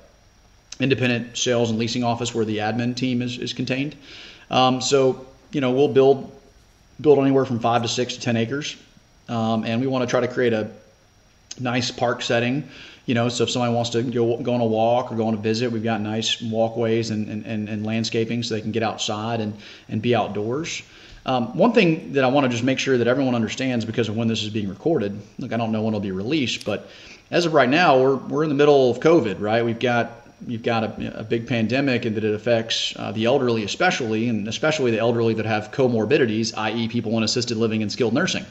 independent sales and leasing office where the admin team is, is contained. Um, so, you know, we'll build build anywhere from five to six to 10 acres. Um, and we want to try to create a nice park setting. You know, so if somebody wants to go, go on a walk or go on a visit, we've got nice walkways and, and, and landscaping so they can get outside and, and be outdoors. Um, one thing that I want to just make sure that everyone understands because of when this is being recorded, look, I don't know when it'll be released, but as of right now, we're, we're in the middle of COVID, right? We've got you've got a, a big pandemic and that it affects uh, the elderly especially, and especially the elderly that have comorbidities, i.e., people in assisted living and skilled nursing.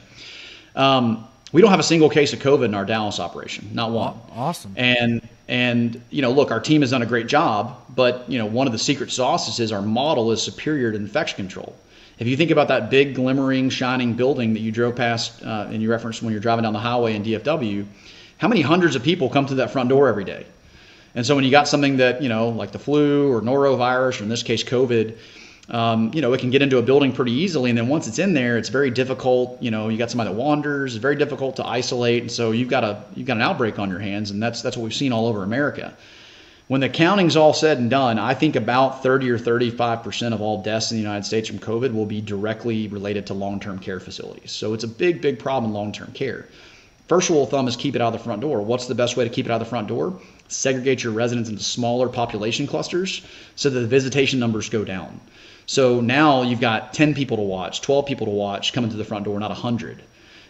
Um, we don't have a single case of COVID in our Dallas operation, not one. Awesome. And and you know, look, our team has done a great job, but you know, one of the secret sauces is our model is superior to infection control. If you think about that big, glimmering, shining building that you drove past, uh, and you referenced when you're driving down the highway in DFW, how many hundreds of people come through that front door every day? And so when you got something that you know, like the flu or norovirus, or in this case, COVID um, you know, it can get into a building pretty easily. And then once it's in there, it's very difficult. You know, you got somebody that wanders. It's very difficult to isolate. And so you've got a you've got an outbreak on your hands, and that's that's what we've seen all over America. When the counting's all said and done, I think about 30 or 35 percent of all deaths in the United States from COVID will be directly related to long-term care facilities. So it's a big, big problem, long-term care. First rule of thumb is keep it out of the front door. What's the best way to keep it out of the front door? Segregate your residents into smaller population clusters so that the visitation numbers go down. So now you've got 10 people to watch, 12 people to watch coming to the front door, not 100.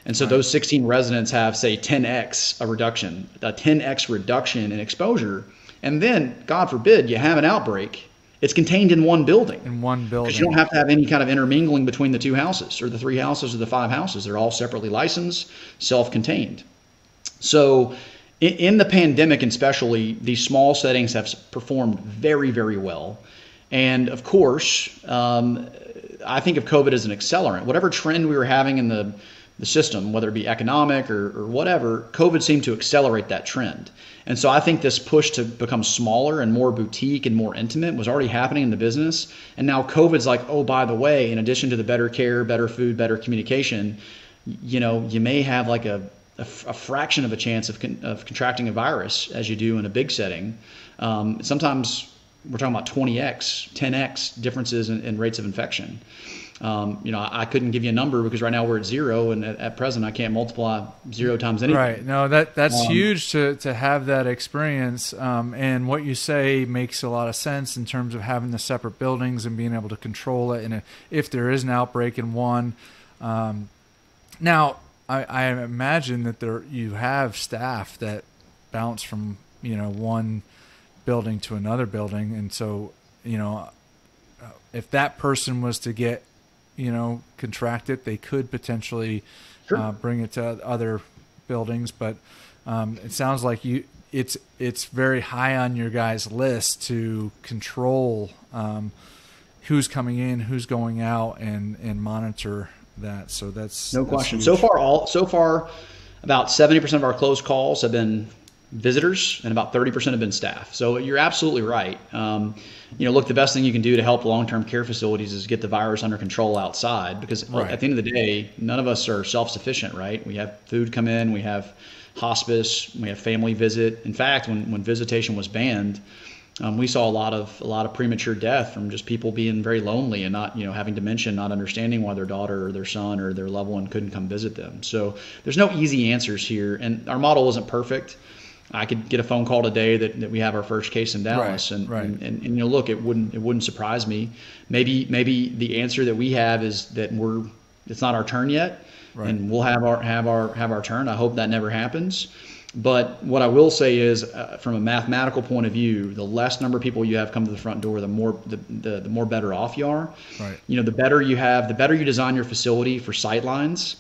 And so right. those 16 residents have, say, 10x a reduction, a 10x reduction in exposure. And then, God forbid, you have an outbreak. It's contained in one building. In one building. Because you don't have to have any kind of intermingling between the two houses or the three houses or the five houses. They're all separately licensed, self contained. So, in, in the pandemic, and especially, these small settings have performed very, very well. And of course, um, I think of COVID as an accelerant. Whatever trend we were having in the the system, whether it be economic or, or whatever, COVID seemed to accelerate that trend. And so I think this push to become smaller and more boutique and more intimate was already happening in the business. And now COVID's like, oh, by the way, in addition to the better care, better food, better communication, you know, you may have like a, a, a fraction of a chance of, con- of contracting a virus as you do in a big setting. Um, sometimes we're talking about 20x, 10x differences in, in rates of infection. Um, you know, I, I, couldn't give you a number because right now we're at zero, and at, at present I can't multiply zero times anything. Right. No, that that's um, huge to to have that experience. Um, and what you say makes a lot of sense in terms of having the separate buildings and being able to control it. And if there is an outbreak in one, um, now I, I imagine that there you have staff that bounce from you know one building to another building, and so you know uh, if that person was to get you know, contract it, they could potentially sure. uh, bring it to other buildings. But um, it sounds like you it's it's very high on your guys' list to control um, who's coming in, who's going out, and and monitor that. So that's no that's question. Huge. So far, all so far, about seventy percent of our closed calls have been visitors, and about 30% have been staff. So you're absolutely right. Um, you know, look, the best thing you can do to help long-term care facilities is get the virus under control outside, because right. at the end of the day, none of us are self-sufficient, right? We have food come in, we have hospice, we have family visit. In fact, when when visitation was banned. Um, we saw a lot of a lot of premature death from just people being very lonely and not you know having dementia, not understanding why their daughter or their son or their loved one couldn't come visit them. So there's no easy answers here, and our model wasn't perfect. I could get a phone call today that, that we have our first case in Dallas, right, and, right. and, and, and you know, look, it wouldn't it wouldn't surprise me. Maybe maybe the answer that we have is that we're it's not our turn yet, right. and we'll have our have our have our turn. I hope that never happens. But what I will say is, uh, from a mathematical point of view, the less number of people you have come to the front door, the more the, the, the more better off you are. Right. You know, the better you have, the better you design your facility for sight lines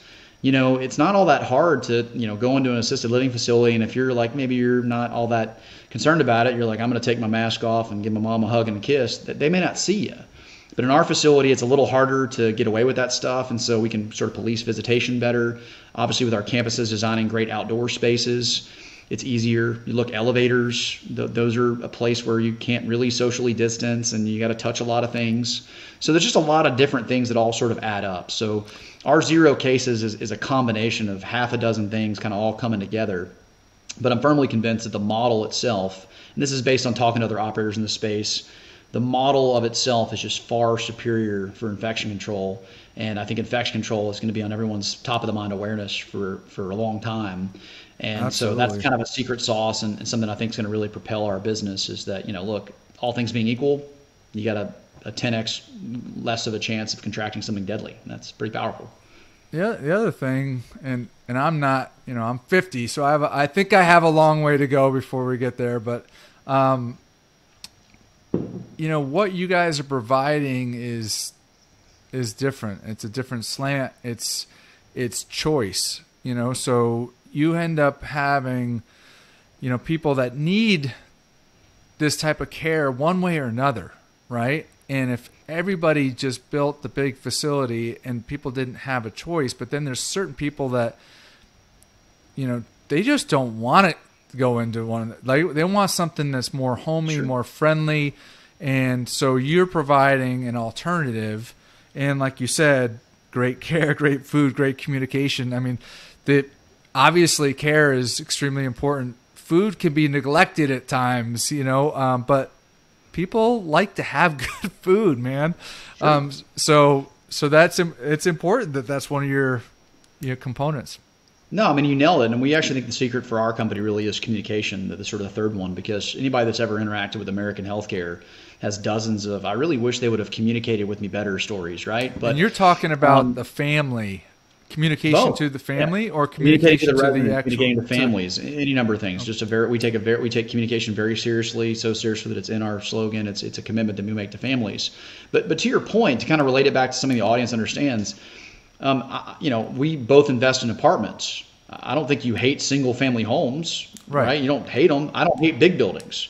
you know, it's not all that hard to, you know, go into an assisted living facility. And if you're like, maybe you're not all that concerned about it, you're like, I'm going to take my mask off and give my mom a hug and a kiss, that they may not see you. But in our facility, it's a little harder to get away with that stuff. And so we can sort of police visitation better. Obviously, with our campuses designing great outdoor spaces, it's easier. You look elevators; th- those are a place where you can't really socially distance, and you got to touch a lot of things. So there's just a lot of different things that all sort of add up. So our zero cases is, is a combination of half a dozen things, kind of all coming together. But I'm firmly convinced that the model itself, and this is based on talking to other operators in the space, the model of itself is just far superior for infection control. And I think infection control is going to be on everyone's top of the mind awareness for, for a long time. And Absolutely. so that's kind of a secret sauce and, and something I think is going to really propel our business is that, you know, look, all things being equal, you got a, a 10x less of a chance of contracting something deadly. And that's pretty powerful. Yeah, the other thing, and and I'm not, you know, I'm 50, so I have, a, I think I have a long way to go before we get there. But, um, you know, what you guys are providing is is different. It's a different slant. It's it's choice. You know, so you end up having, you know, people that need this type of care one way or another, right? And if everybody just built the big facility and people didn't have a choice, but then there's certain people that, you know, they just don't want it to go into one. Like they want something that's more homey, sure. more friendly, and so you're providing an alternative. And like you said, great care, great food, great communication. I mean, the obviously care is extremely important. Food can be neglected at times, you know, um, but people like to have good food, man. Sure. Um, so so that's it's important that that's one of your your components. No, I mean you nailed it, and we actually think the secret for our company really is communication. The, the sort of the third one, because anybody that's ever interacted with American healthcare has dozens of. I really wish they would have communicated with me better stories, right? But and you're talking about um, the family communication both. to the family yeah. or communication to the, to the actual communicating to families any number of things okay. just a very we take a very we take communication very seriously so seriously that it's in our slogan it's it's a commitment that we make to families but but to your point to kind of relate it back to something the audience understands um, I, you know we both invest in apartments i don't think you hate single family homes right, right? you don't hate them i don't hate big buildings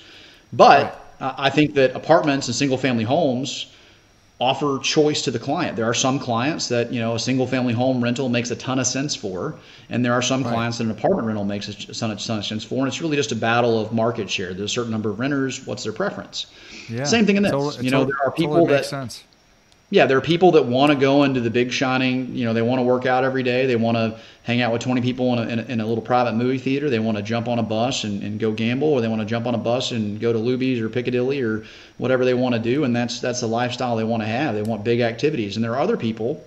but right. I think that apartments and single family homes offer choice to the client. There are some clients that you know a single family home rental makes a ton of sense for, and there are some right. clients that an apartment rental makes a ton of, ton of sense for. And it's really just a battle of market share. There's a certain number of renters. What's their preference? Yeah. Same thing in this. Totally, you know, there are people totally that sense yeah, there are people that want to go into the big shining, you know, they want to work out every day. They want to hang out with 20 people in a, in a, in a little private movie theater. They want to jump on a bus and, and go gamble, or they want to jump on a bus and go to Luby's or Piccadilly or whatever they want to do. And that's, that's the lifestyle they want to have. They want big activities. And there are other people,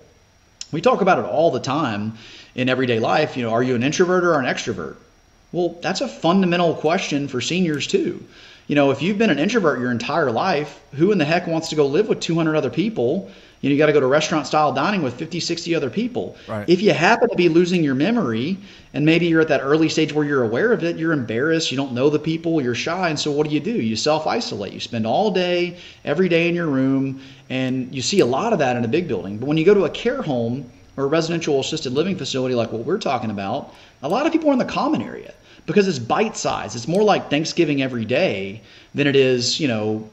we talk about it all the time in everyday life. You know, are you an introvert or an extrovert? Well, that's a fundamental question for seniors too you know, if you've been an introvert your entire life, who in the heck wants to go live with 200 other people? You know, you got to go to restaurant style dining with 50, 60 other people. Right. If you happen to be losing your memory and maybe you're at that early stage where you're aware of it, you're embarrassed, you don't know the people, you're shy. And so what do you do? You self isolate. You spend all day, every day in your room, and you see a lot of that in a big building. But when you go to a care home or a residential assisted living facility like what we're talking about, a lot of people are in the common area because it's bite size. It's more like Thanksgiving every day than it is, you know,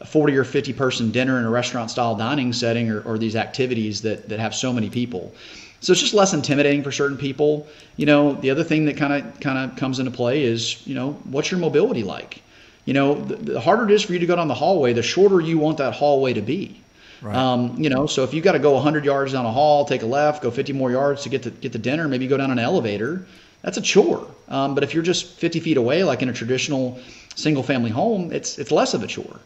a 40 or 50 person dinner in a restaurant style dining setting or, or these activities that, that have so many people. So it's just less intimidating for certain people. You know, the other thing that kind of kind of comes into play is, you know, what's your mobility like? You know, the, the, harder it is for you to go down the hallway, the shorter you want that hallway to be. Right. Um, you know, so if you've got to go 100 yards down a hall, take a left, go 50 more yards to get to get to dinner, maybe go down an elevator that's a chore. Um, but if you're just 50 feet away, like in a traditional single family home, it's, it's less of a chore.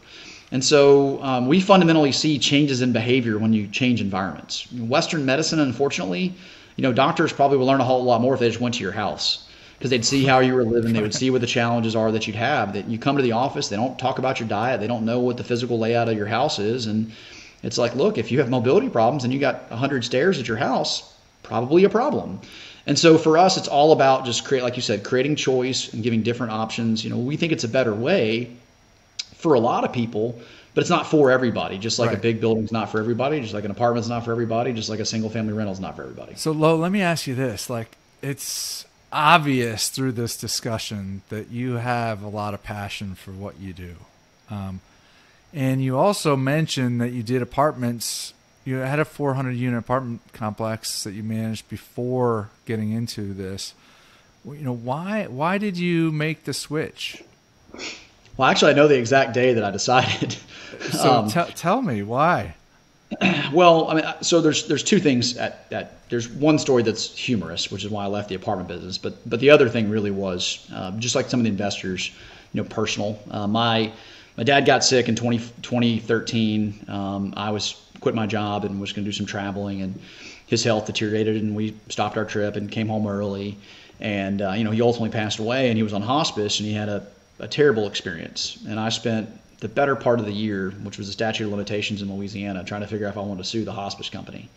And so um, we fundamentally see changes in behavior when you change environments. Western medicine, unfortunately, you know, doctors probably would learn a whole lot more if they just went to your house because they'd see how you were living. They would see what the challenges are that you'd have. That you come to the office, they don't talk about your diet, they don't know what the physical layout of your house is, and it's like, look, if you have mobility problems and you got 100 stairs at your house, probably a problem. And so for us, it's all about just create, like you said, creating choice and giving different options. You know, we think it's a better way for a lot of people, but it's not for everybody. Just like right. a big building's not for everybody, just like an apartment's not for everybody, just like a single family rental's not for everybody. So, Loe, let me ask you this: like, it's obvious through this discussion that you have a lot of passion for what you do. Um, and you also mentioned that you did apartments you had a 400 unit apartment complex that you managed before getting into this. You know why? Why did you make the switch? Well, actually, I know the exact day that I decided. So um, t- tell me why. Well, I mean, so there's there's two things at, at there's one story that's humorous, which is why I left the apartment business. But but the other thing really was um, just like some of the investors, you know, personal. Uh, my my dad got sick in 20, 2013. Um, I was quit my job and was going to do some traveling, and his health deteriorated, and we stopped our trip and came home early. And uh, you know, he ultimately passed away, and he was on hospice, and he had a, a terrible experience. And I spent the better part of the year, which was the statute of limitations in Louisiana, trying to figure out if I wanted to sue the hospice company.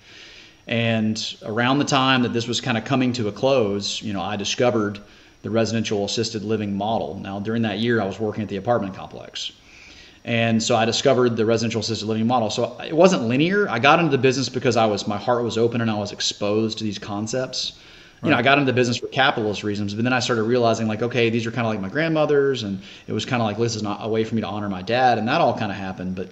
And around the time that this was kind of coming to a close, you know, I discovered the residential assisted living model. Now, during that year, I was working at the apartment complex. And so I discovered the residential assisted living model. So it wasn't linear. I got into the business because I was my heart was open and I was exposed to these concepts. Right. You know, I got into the business for capitalist reasons, but then I started realizing like, okay, these are kind of like my grandmother's, and it was kind of like this is not a way for me to honor my dad, and that all kind of happened. But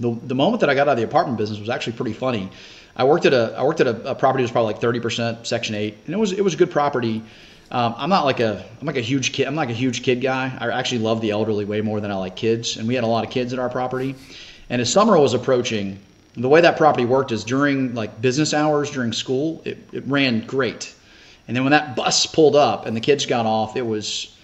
the the moment that I got out of the apartment business was actually pretty funny. I worked at a I worked at a, a property that was probably like thirty percent Section Eight, and it was it was a good property. Um, I'm not like a I'm like a huge kid. I'm like a huge kid guy. I actually love the elderly way more than I like kids. And we had a lot of kids at our property. And as summer was approaching, the way that property worked is during like business hours during school, it, it ran great. And then when that bus pulled up and the kids got off, it was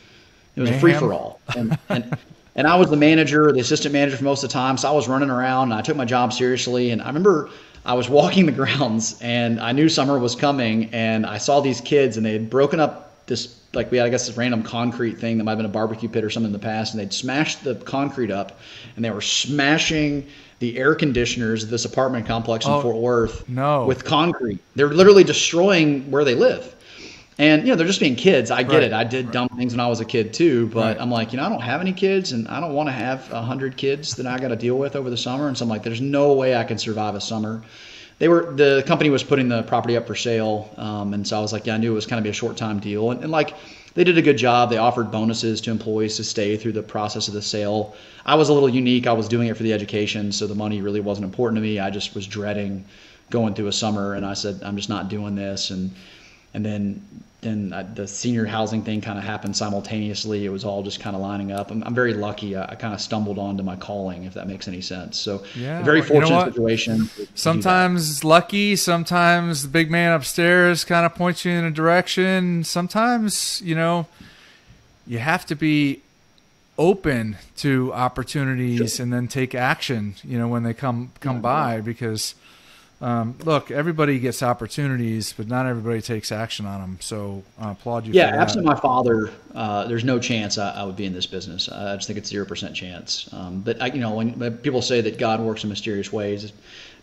it was a free for all. And, and and I was the manager, the assistant manager for most of the time. So I was running around and I took my job seriously. And I remember I was walking the grounds and I knew summer was coming and I saw these kids and they had broken up this like we had I guess this random concrete thing that might have been a barbecue pit or something in the past and they'd smashed the concrete up and they were smashing the air conditioners of this apartment complex in Oh, Fort Worth no. with concrete. They're literally destroying where they live. And you know, they're just being kids. I get Right, it. I did dumb things when I was a kid too, but Right. I'm like, you know, I don't have any kids and I don't want to have a hundred kids that I got to deal with over the summer. And so I'm like, there's no way I can survive a summer. They were the company was putting the property up for sale, um, and so I was like, yeah, I knew it was kind of be a short time deal, and, and like they did a good job. They offered bonuses to employees to stay through the process of the sale. I was a little unique. I was doing it for the education, so the money really wasn't important to me. I just was dreading going through a summer, and I said, I'm just not doing this, and and then then I, the senior housing thing kind of happened simultaneously. It was all just kind of lining up. I'm, I'm very lucky. I, I kind of stumbled onto my calling, if that makes any sense. So, Yeah, very well, you know fortunate situation. to do that. Sometimes lucky. Sometimes the big man upstairs kind of points you in a direction. Sometimes, you know, you have to be open to opportunities and then take action, you know, when they come come by because um, look, everybody gets opportunities, but not everybody takes action on them. So I applaud you. Yeah, for that. absent my father, uh, there's no chance I, I would be in this business. I just think it's zero percent chance. Um, but I, you know, when, when people say that God works in mysterious ways, it's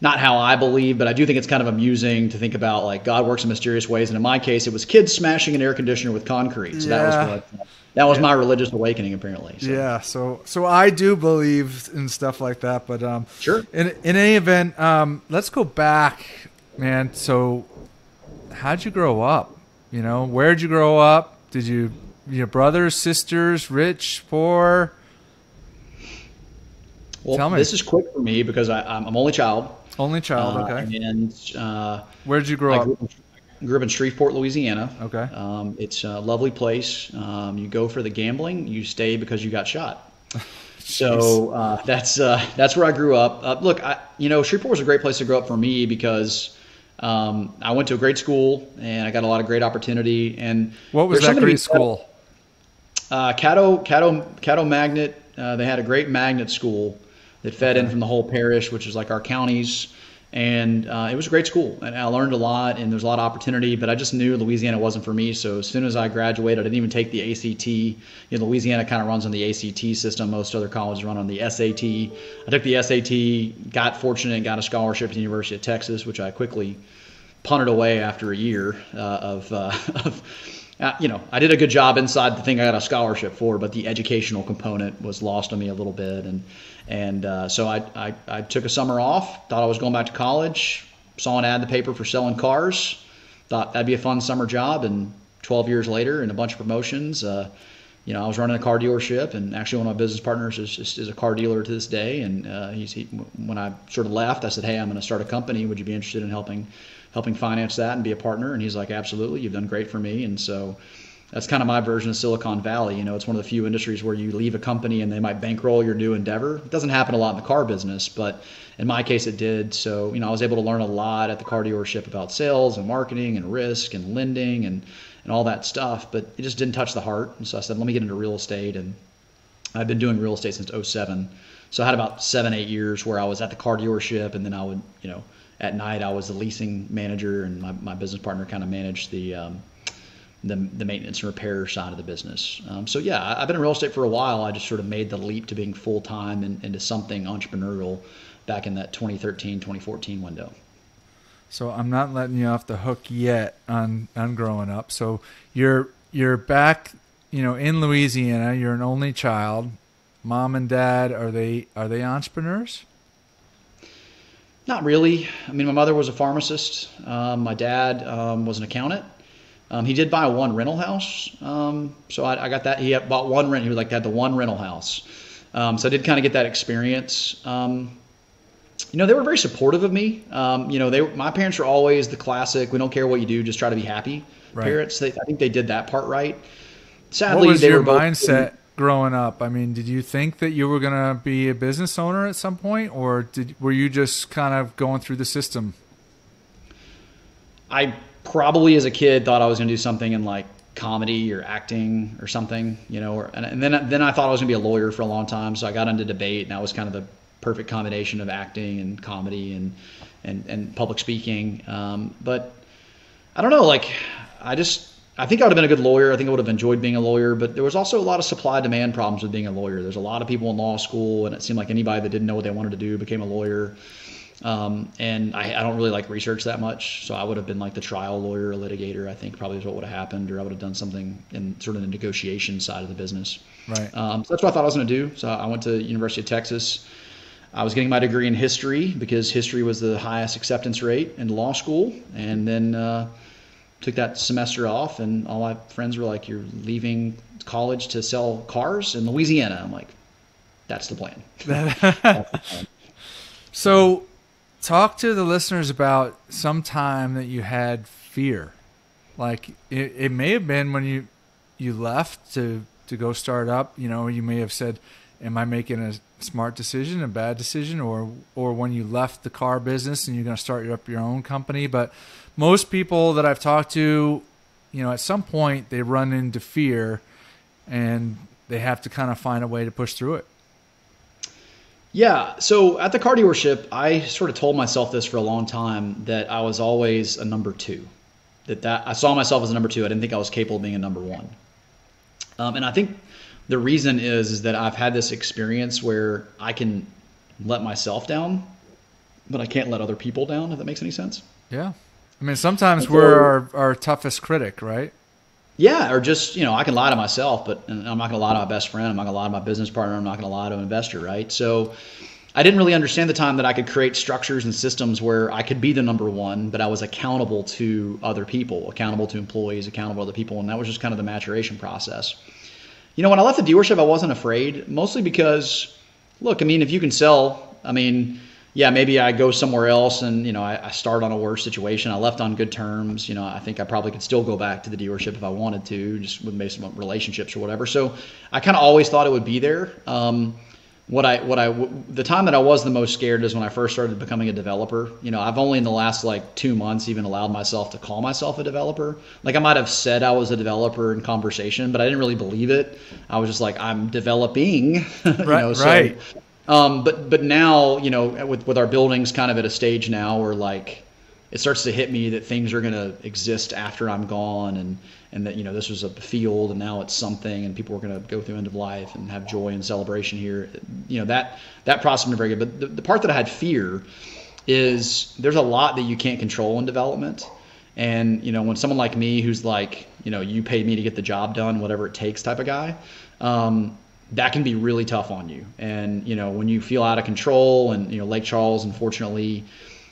not how I believe, but I do think it's kind of amusing to think about like God works in mysterious ways. And in my case, it was kids smashing an air conditioner with concrete. So Yeah. that was what that was my religious awakening, apparently. So. Yeah, so so I do believe in stuff like that, but um, Sure. In in any event, um, let's go back, man. So, how'd you grow up? You know, where'd you grow up? Did you your brothers, sisters, rich, poor? Well, Tell me. this is quick for me because I, I'm I'm only child. Only child. Uh, okay. And uh, Where'd you grow up? Grew, up in Shreveport, Louisiana. Okay. Um, it's a lovely place. Um, you go for the gambling, you stay because you got shot. so uh, that's uh, that's where I grew up. Uh, look, I, you know, Shreveport was a great place to grow up for me because um, I went to a great school and I got a lot of great opportunity. And What was that something to be great school? Cato Caddo, Caddo, Caddo Magnet. Uh, they had a great magnet school that fed in from the whole parish, which is like our counties. And uh, it was a great school, and I learned a lot, and there's a lot of opportunity. But I just knew Louisiana wasn't for me. So as soon as I graduated, I didn't even take the ACT. You know, Louisiana kind of runs on the ACT system. Most other colleges run on the SAT. I took the SAT, got fortunate, and got a scholarship to the University of Texas, which I quickly punted away after a year uh, of, uh, of uh, you know, I did a good job inside the thing I got a scholarship for, but the educational component was lost on me a little bit, and and uh, so I, I I took a summer off. Thought I was going back to college. Saw an ad in the paper for selling cars. Thought that'd be a fun summer job, and 12 years later, and a bunch of promotions. Uh, you know, I was running a car dealership, and actually one of my business partners is, is, is a car dealer to this day. And uh, he's, he, when I sort of left, I said, "Hey, I'm going to start a company. Would you be interested in helping helping finance that and be a partner?" And he's like, "Absolutely. You've done great for me." And so that's kind of my version of Silicon Valley. You know, it's one of the few industries where you leave a company and they might bankroll your new endeavor. It doesn't happen a lot in the car business, but in my case, it did. So, you know, I was able to learn a lot at the car dealership about sales and marketing and risk and lending and, and all that stuff, but it just didn't touch the heart. And so I said, let me get into real estate. And I've been doing real estate since 07. So I had about seven, eight years where I was at the car dealership and then I would, you know, at night I was the leasing manager and my, my business partner kind of managed the, um, the, the maintenance and repair side of the business. Um, so yeah, I- I've been in real estate for a while. I just sort of made the leap to being full time and into something entrepreneurial back in that 2013, 2014 window. So I'm not letting you off the hook yet on on growing up. So you're you're back, you know, in Louisiana. You're an only child. Mom and dad are they are they entrepreneurs? Not really. I mean, my mother was a pharmacist. Um, my dad um, was an accountant. Um, he did buy one rental house, um, so I, I got that. He had bought one rent. He was like had the one rental house, um, so I did kind of get that experience. Um, you know, they were very supportive of me. Um, you know, they my parents were always the classic. We don't care what you do, just try to be happy. Right. Parents, they, I think they did that part right. What Sadly, was they your mindset growing up? I mean, did you think that you were going to be a business owner at some point, or did were you just kind of going through the system? I probably as a kid thought I was going to do something in like comedy or acting or something, you know, or, and, and then then I thought I was going to be a lawyer for a long time. So I got into debate, and that was kind of the perfect combination of acting and comedy and and, and public speaking. Um, but I don't know, like I just I think I would have been a good lawyer. I think I would have enjoyed being a lawyer, but there was also a lot of supply demand problems with being a lawyer. There's a lot of people in law school, and it seemed like anybody that didn't know what they wanted to do became a lawyer. Um, and I, I, don't really like research that much, so I would have been like the trial lawyer, litigator. I think probably is what would have happened, or I would have done something in sort of the negotiation side of the business. Right. Um, so that's what I thought I was going to do. So I went to University of Texas. I was getting my degree in history because history was the highest acceptance rate in law school, and then uh, took that semester off. And all my friends were like, "You're leaving college to sell cars in Louisiana." I'm like, "That's the plan." that's the plan. So talk to the listeners about some time that you had fear. Like it, it may have been when you you left to to go start up. You know, you may have said, "Am I making a smart decision, a bad decision?" Or or when you left the car business and you're going to start up your own company. But most people that I've talked to, you know, at some point they run into fear, and they have to kind of find a way to push through it. Yeah. So at the car dealership, I sort of told myself this for a long time that I was always a number two. That that I saw myself as a number two. I didn't think I was capable of being a number one. Um, and I think the reason is is that I've had this experience where I can let myself down, but I can't let other people down. If that makes any sense. Yeah. I mean, sometimes so, we're our, our toughest critic, right? Yeah, or just you know, I can lie to myself, but I'm not going to lie to my best friend. I'm not going to lie to my business partner. I'm not going to lie to an investor, right? So, I didn't really understand the time that I could create structures and systems where I could be the number one, but I was accountable to other people, accountable to employees, accountable to other people, and that was just kind of the maturation process. You know, when I left the dealership, I wasn't afraid, mostly because, look, I mean, if you can sell, I mean yeah, maybe I go somewhere else and, you know, I, I, start on a worse situation. I left on good terms. You know, I think I probably could still go back to the dealership if I wanted to, just with maybe some relationships or whatever. So I kind of always thought it would be there. Um, what I, what I, the time that I was the most scared is when I first started becoming a developer. You know, I've only in the last like two months even allowed myself to call myself a developer. Like I might have said I was a developer in conversation, but I didn't really believe it. I was just like, I'm developing. you right. Know, so, right um, but but now you know with with our buildings kind of at a stage now where like it starts to hit me that things are going to exist after I'm gone and and that you know this was a field and now it's something and people are going to go through end of life and have joy and celebration here. You know that that process been very good. But the, the part that I had fear is there's a lot that you can't control in development. And you know, when someone like me, who's like, you know, you paid me to get the job done, whatever it takes, type of guy, um, that can be really tough on you. And you know, when you feel out of control, and you know, Lake Charles, unfortunately,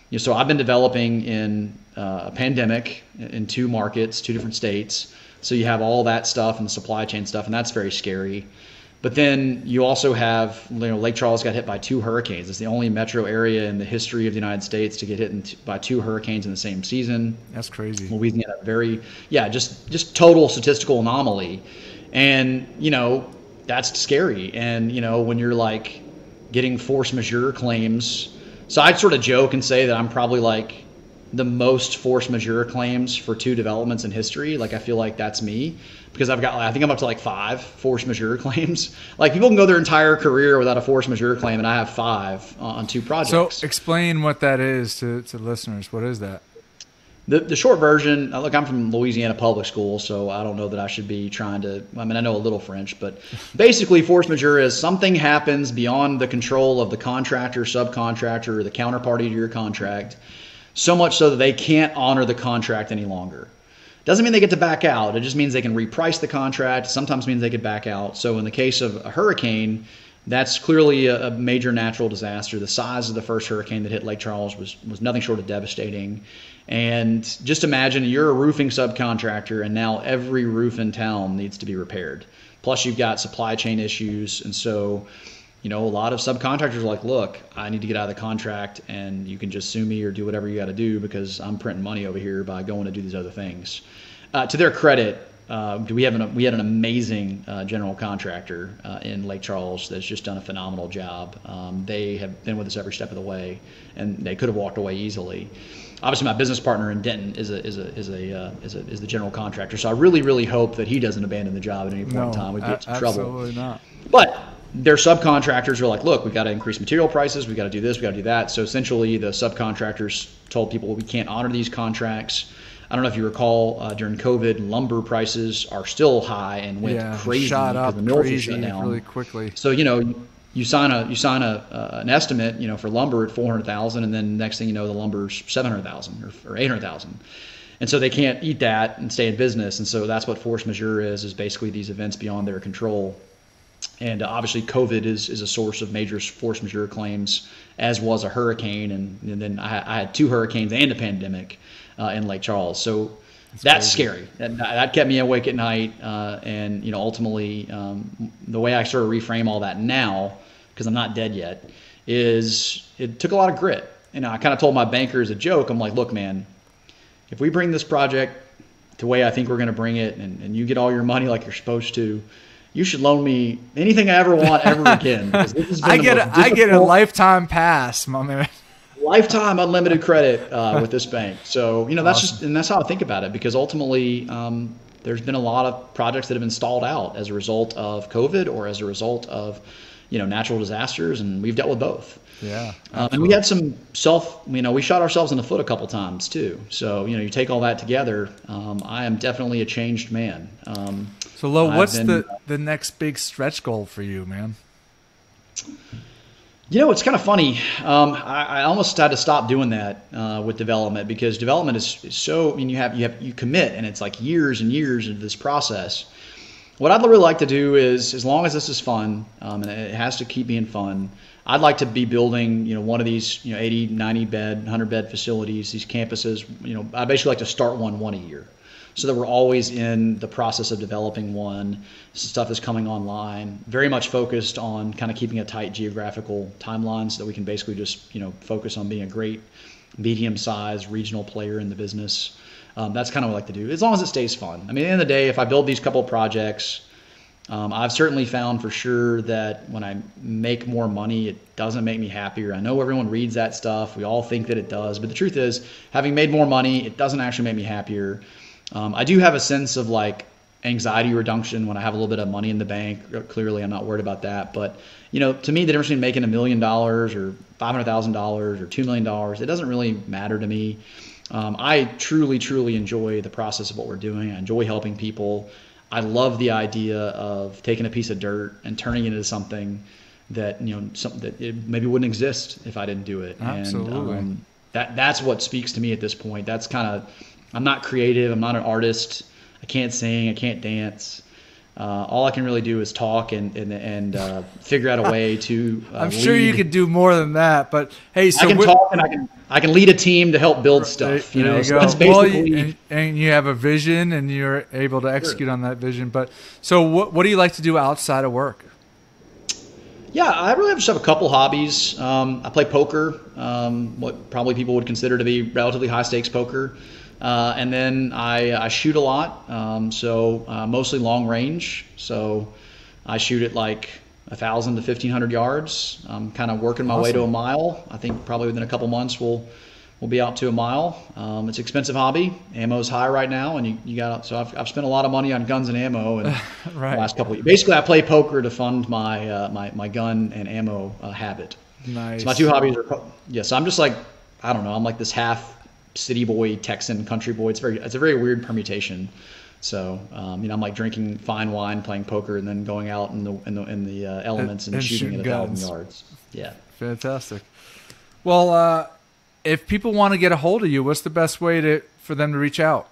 you know, so I've been developing in uh, a pandemic in two markets, two different states. So you have all that stuff and the supply chain stuff, and that's very scary. But then you also have, you know, Lake Charles got hit by two hurricanes. It's the only metro area in the history of the United States to get hit by two hurricanes in the same season. That's crazy. Louisiana, very, yeah, just just total statistical anomaly. And you know, that's scary. And you know, when you're like getting force majeure claims, so I'd sort of joke and say that I'm probably like the most force majeure claims for two developments in history. Like I feel like that's me because I've got I think I'm up to like five force majeure claims. Like people can go their entire career without a force majeure claim, and I have five on two projects. So explain what that is to, to listeners. What is that? The, the short version, uh, look, I'm from Louisiana public school, so I don't know that I should be trying to. I mean, I know a little French, but basically, force majeure is something happens beyond the control of the contractor, subcontractor, or the counterparty to your contract, so much so that they can't honor the contract any longer. Doesn't mean they get to back out. It just means they can reprice the contract. Sometimes means they could back out. So in the case of a hurricane, that's clearly a, a, major natural disaster. The size of the first hurricane that hit Lake Charles was was nothing short of devastating. And just imagine you're a roofing subcontractor, and now every roof in town needs to be repaired. Plus, you've got supply chain issues. And so, you know, a lot of subcontractors are like, look, I need to get out of the contract, and you can just sue me or do whatever you got to do because I'm printing money over here by going to do these other things. Uh, to their credit, uh, we have an, we had an amazing uh, general contractor uh, in Lake Charles that's just done a phenomenal job. Um, they have been with us every step of the way, and they could have walked away easily obviously my business partner in Denton is a is a is a, uh, is, a is the general contractor. So I really really hope that he doesn't abandon the job at any point no, in time. We'd get into trouble. Absolutely not. But their subcontractors are like, look, we've got to increase material prices, we've got to do this, we've got to do that. So essentially, the subcontractors told people we can't honor these contracts. I don't know if you recall uh, during COVID, lumber prices are still high and went Yeah, crazy shot up the mills were shut down. really quickly. So you know, you sign a you sign a uh, an estimate, you know, for lumber at four hundred thousand, and then next thing you know, the lumber's seven hundred thousand or, or eight hundred thousand, and so they can't eat that and stay in business. And so that's what force majeure is: is basically these events beyond their control. And uh, obviously, COVID is, is a source of major force majeure claims, as was a hurricane, and, and then I, I had two hurricanes and a pandemic uh, in Lake Charles. So that's, scary. That, that kept me awake at night, uh, and you know, ultimately, um, the way I sort of reframe all that now, because I'm not dead yet, is it took a lot of grit. And I kind of told my banker as a joke, I'm like, look, man, if we bring this project the way I think we're going to bring it, and, and you get all your money like you're supposed to, you should loan me anything I ever want ever again. this has been I get a, I get a lifetime pass, my man. Lifetime unlimited credit uh, with this bank. So you know that's just and that's how I think about it because ultimately um, there's been a lot of projects that have been stalled out as a result of COVID or as a result of you know natural disasters, and we've dealt with both. Yeah. Um, and we had some self, you know, we shot ourselves in the foot a couple times too. So, you know, you take all that together, um, I am definitely a changed man. Um, So, Loe, what's been- the the next big stretch goal for you, man? You know, it's kind of funny. Um, I, I almost had to stop doing that uh, with development because development is, is so. I mean, you have you have you commit, and it's like years and years into this process. What I'd really like to do is, as long as this is fun, um, and it has to keep being fun, I'd like to be building, you know, one of these, you know, 80, 90 bed, 100 bed facilities, these campuses. You know, I basically like to start one one a year so that we're always in the process of developing one. Stuff is coming online, very much focused on kind of keeping a tight geographical timeline so that we can basically just you know focus on being a great medium-sized regional player in the business. Um, that's kind of what I like to do, as long as it stays fun. I mean, at the end of the day, if I build these couple projects, um, I've certainly found for sure that when I make more money, it doesn't make me happier. I know everyone reads that stuff. We all think that it does. But the truth is, having made more money, it doesn't actually make me happier. Um, I do have a sense of like anxiety reduction when I have a little bit of money in the bank. Clearly, I'm not worried about that. But, you know, to me, the difference between making a million dollars or $500,000 or $2 million, it doesn't really matter to me. Um, I truly, truly enjoy the process of what we're doing. I enjoy helping people. I love the idea of taking a piece of dirt and turning it into something that you know something that it maybe wouldn't exist if I didn't do it. Absolutely. And, um, that that's what speaks to me at this point. That's kind of I'm not creative. I'm not an artist. I can't sing. I can't dance. Uh, all I can really do is talk and and, and uh, figure out a way to. Uh, I'm sure you could do more than that, but hey, so I can talk and I can I can lead a team to help build There- stuff. You know, you so that's basically. you- and, and you have a vision, and you're able to execute on that vision. But so, what what do you like to do outside of work? Yeah, I really just have a couple hobbies. Um, I play poker, um, what probably people would consider to be relatively high stakes poker. Uh, and then I, I shoot a lot, um, so uh, mostly long range. So I shoot at like a thousand to fifteen hundred yards. I'm kind of working my way to a mile. I think probably within a couple months we'll we'll be out to a mile. Um, it's an expensive hobby. Ammo's high right now, and you, you got so I've, I've spent a lot of money on guns and ammo in Right. the last couple. Of, basically, I play poker to fund my uh, my my gun and ammo uh, habit. Nice. So my two hobbies are po- yes. I'm just like I don't know. I'm like this half city boy, Texan country boy. It's very it's a very weird permutation. So um, you know, I'm like drinking fine wine, playing poker, and then going out in the in the, in the uh, elements and, and shooting, shooting at a thousand yards. Yeah. Fantastic. Well, uh, if people want to get a hold of you, what's the best way to for them to reach out?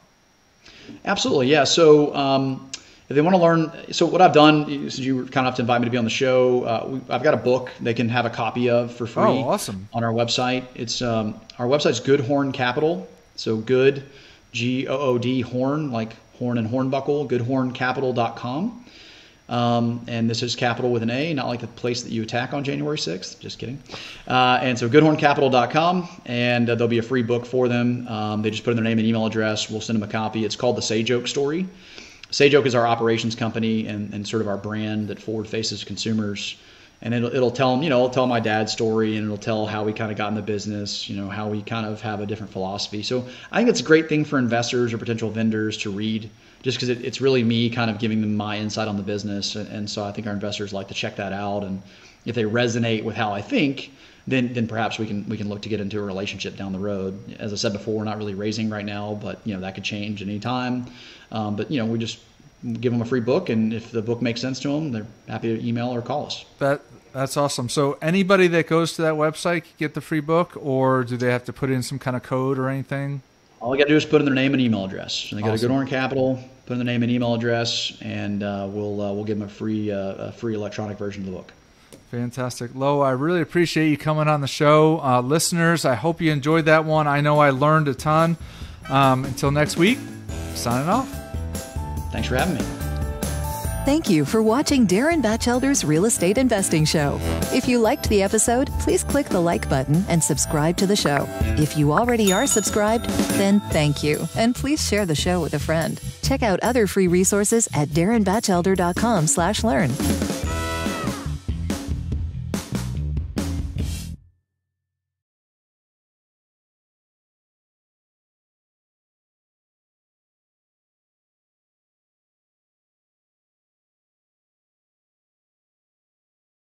Absolutely, yeah. So um, if they want to learn, so what I've done, since you were kind enough to invite me to be on the show, uh, we, I've got a book they can have a copy of for free. Oh, awesome. On our website, it's um, our website's Good Horn Capital. So good, G O O D Horn, like horn and hornbuckle. Goodhorncapital.com. Um, and this is capital with an A, not like the place that you attack on January 6th. Just kidding. Uh, and so goodhorncapital.com, and uh, there'll be a free book for them. Um, they just put in their name and email address. We'll send them a copy. It's called The Say Joke Story. Say Joke is our operations company and, and sort of our brand that forward faces consumers and it'll, it'll tell them, you know, it'll tell my dad's story and it'll tell how we kind of got in the business, you know, how we kind of have a different philosophy. So I think it's a great thing for investors or potential vendors to read just because it, it's really me kind of giving them my insight on the business. And, and, so I think our investors like to check that out. And if they resonate with how I think, then, then perhaps we can, we can look to get into a relationship down the road. As I said before, we're not really raising right now, but you know, that could change at any time. Um, but you know, we just, give them a free book, and if the book makes sense to them, they're happy to email or call us. That that's awesome. So anybody that goes to that website can get the free book, or do they have to put in some kind of code or anything? All they got to do is put in their name and email address. And they awesome. go to Goodhorn Capital, put in their name and email address, and uh, we'll uh, we'll give them a free uh, a free electronic version of the book. Fantastic, Loe. I really appreciate you coming on the show, uh, listeners. I hope you enjoyed that one. I know I learned a ton. Um, until next week, signing off. Thanks for having me. Thank you for watching Darin Batchelder's Real Estate Investing Show. If you liked the episode, please click the like button and subscribe to the show. If you already are subscribed, then thank you, and please share the show with a friend. Check out other free resources at darinbatchelder.com/learn.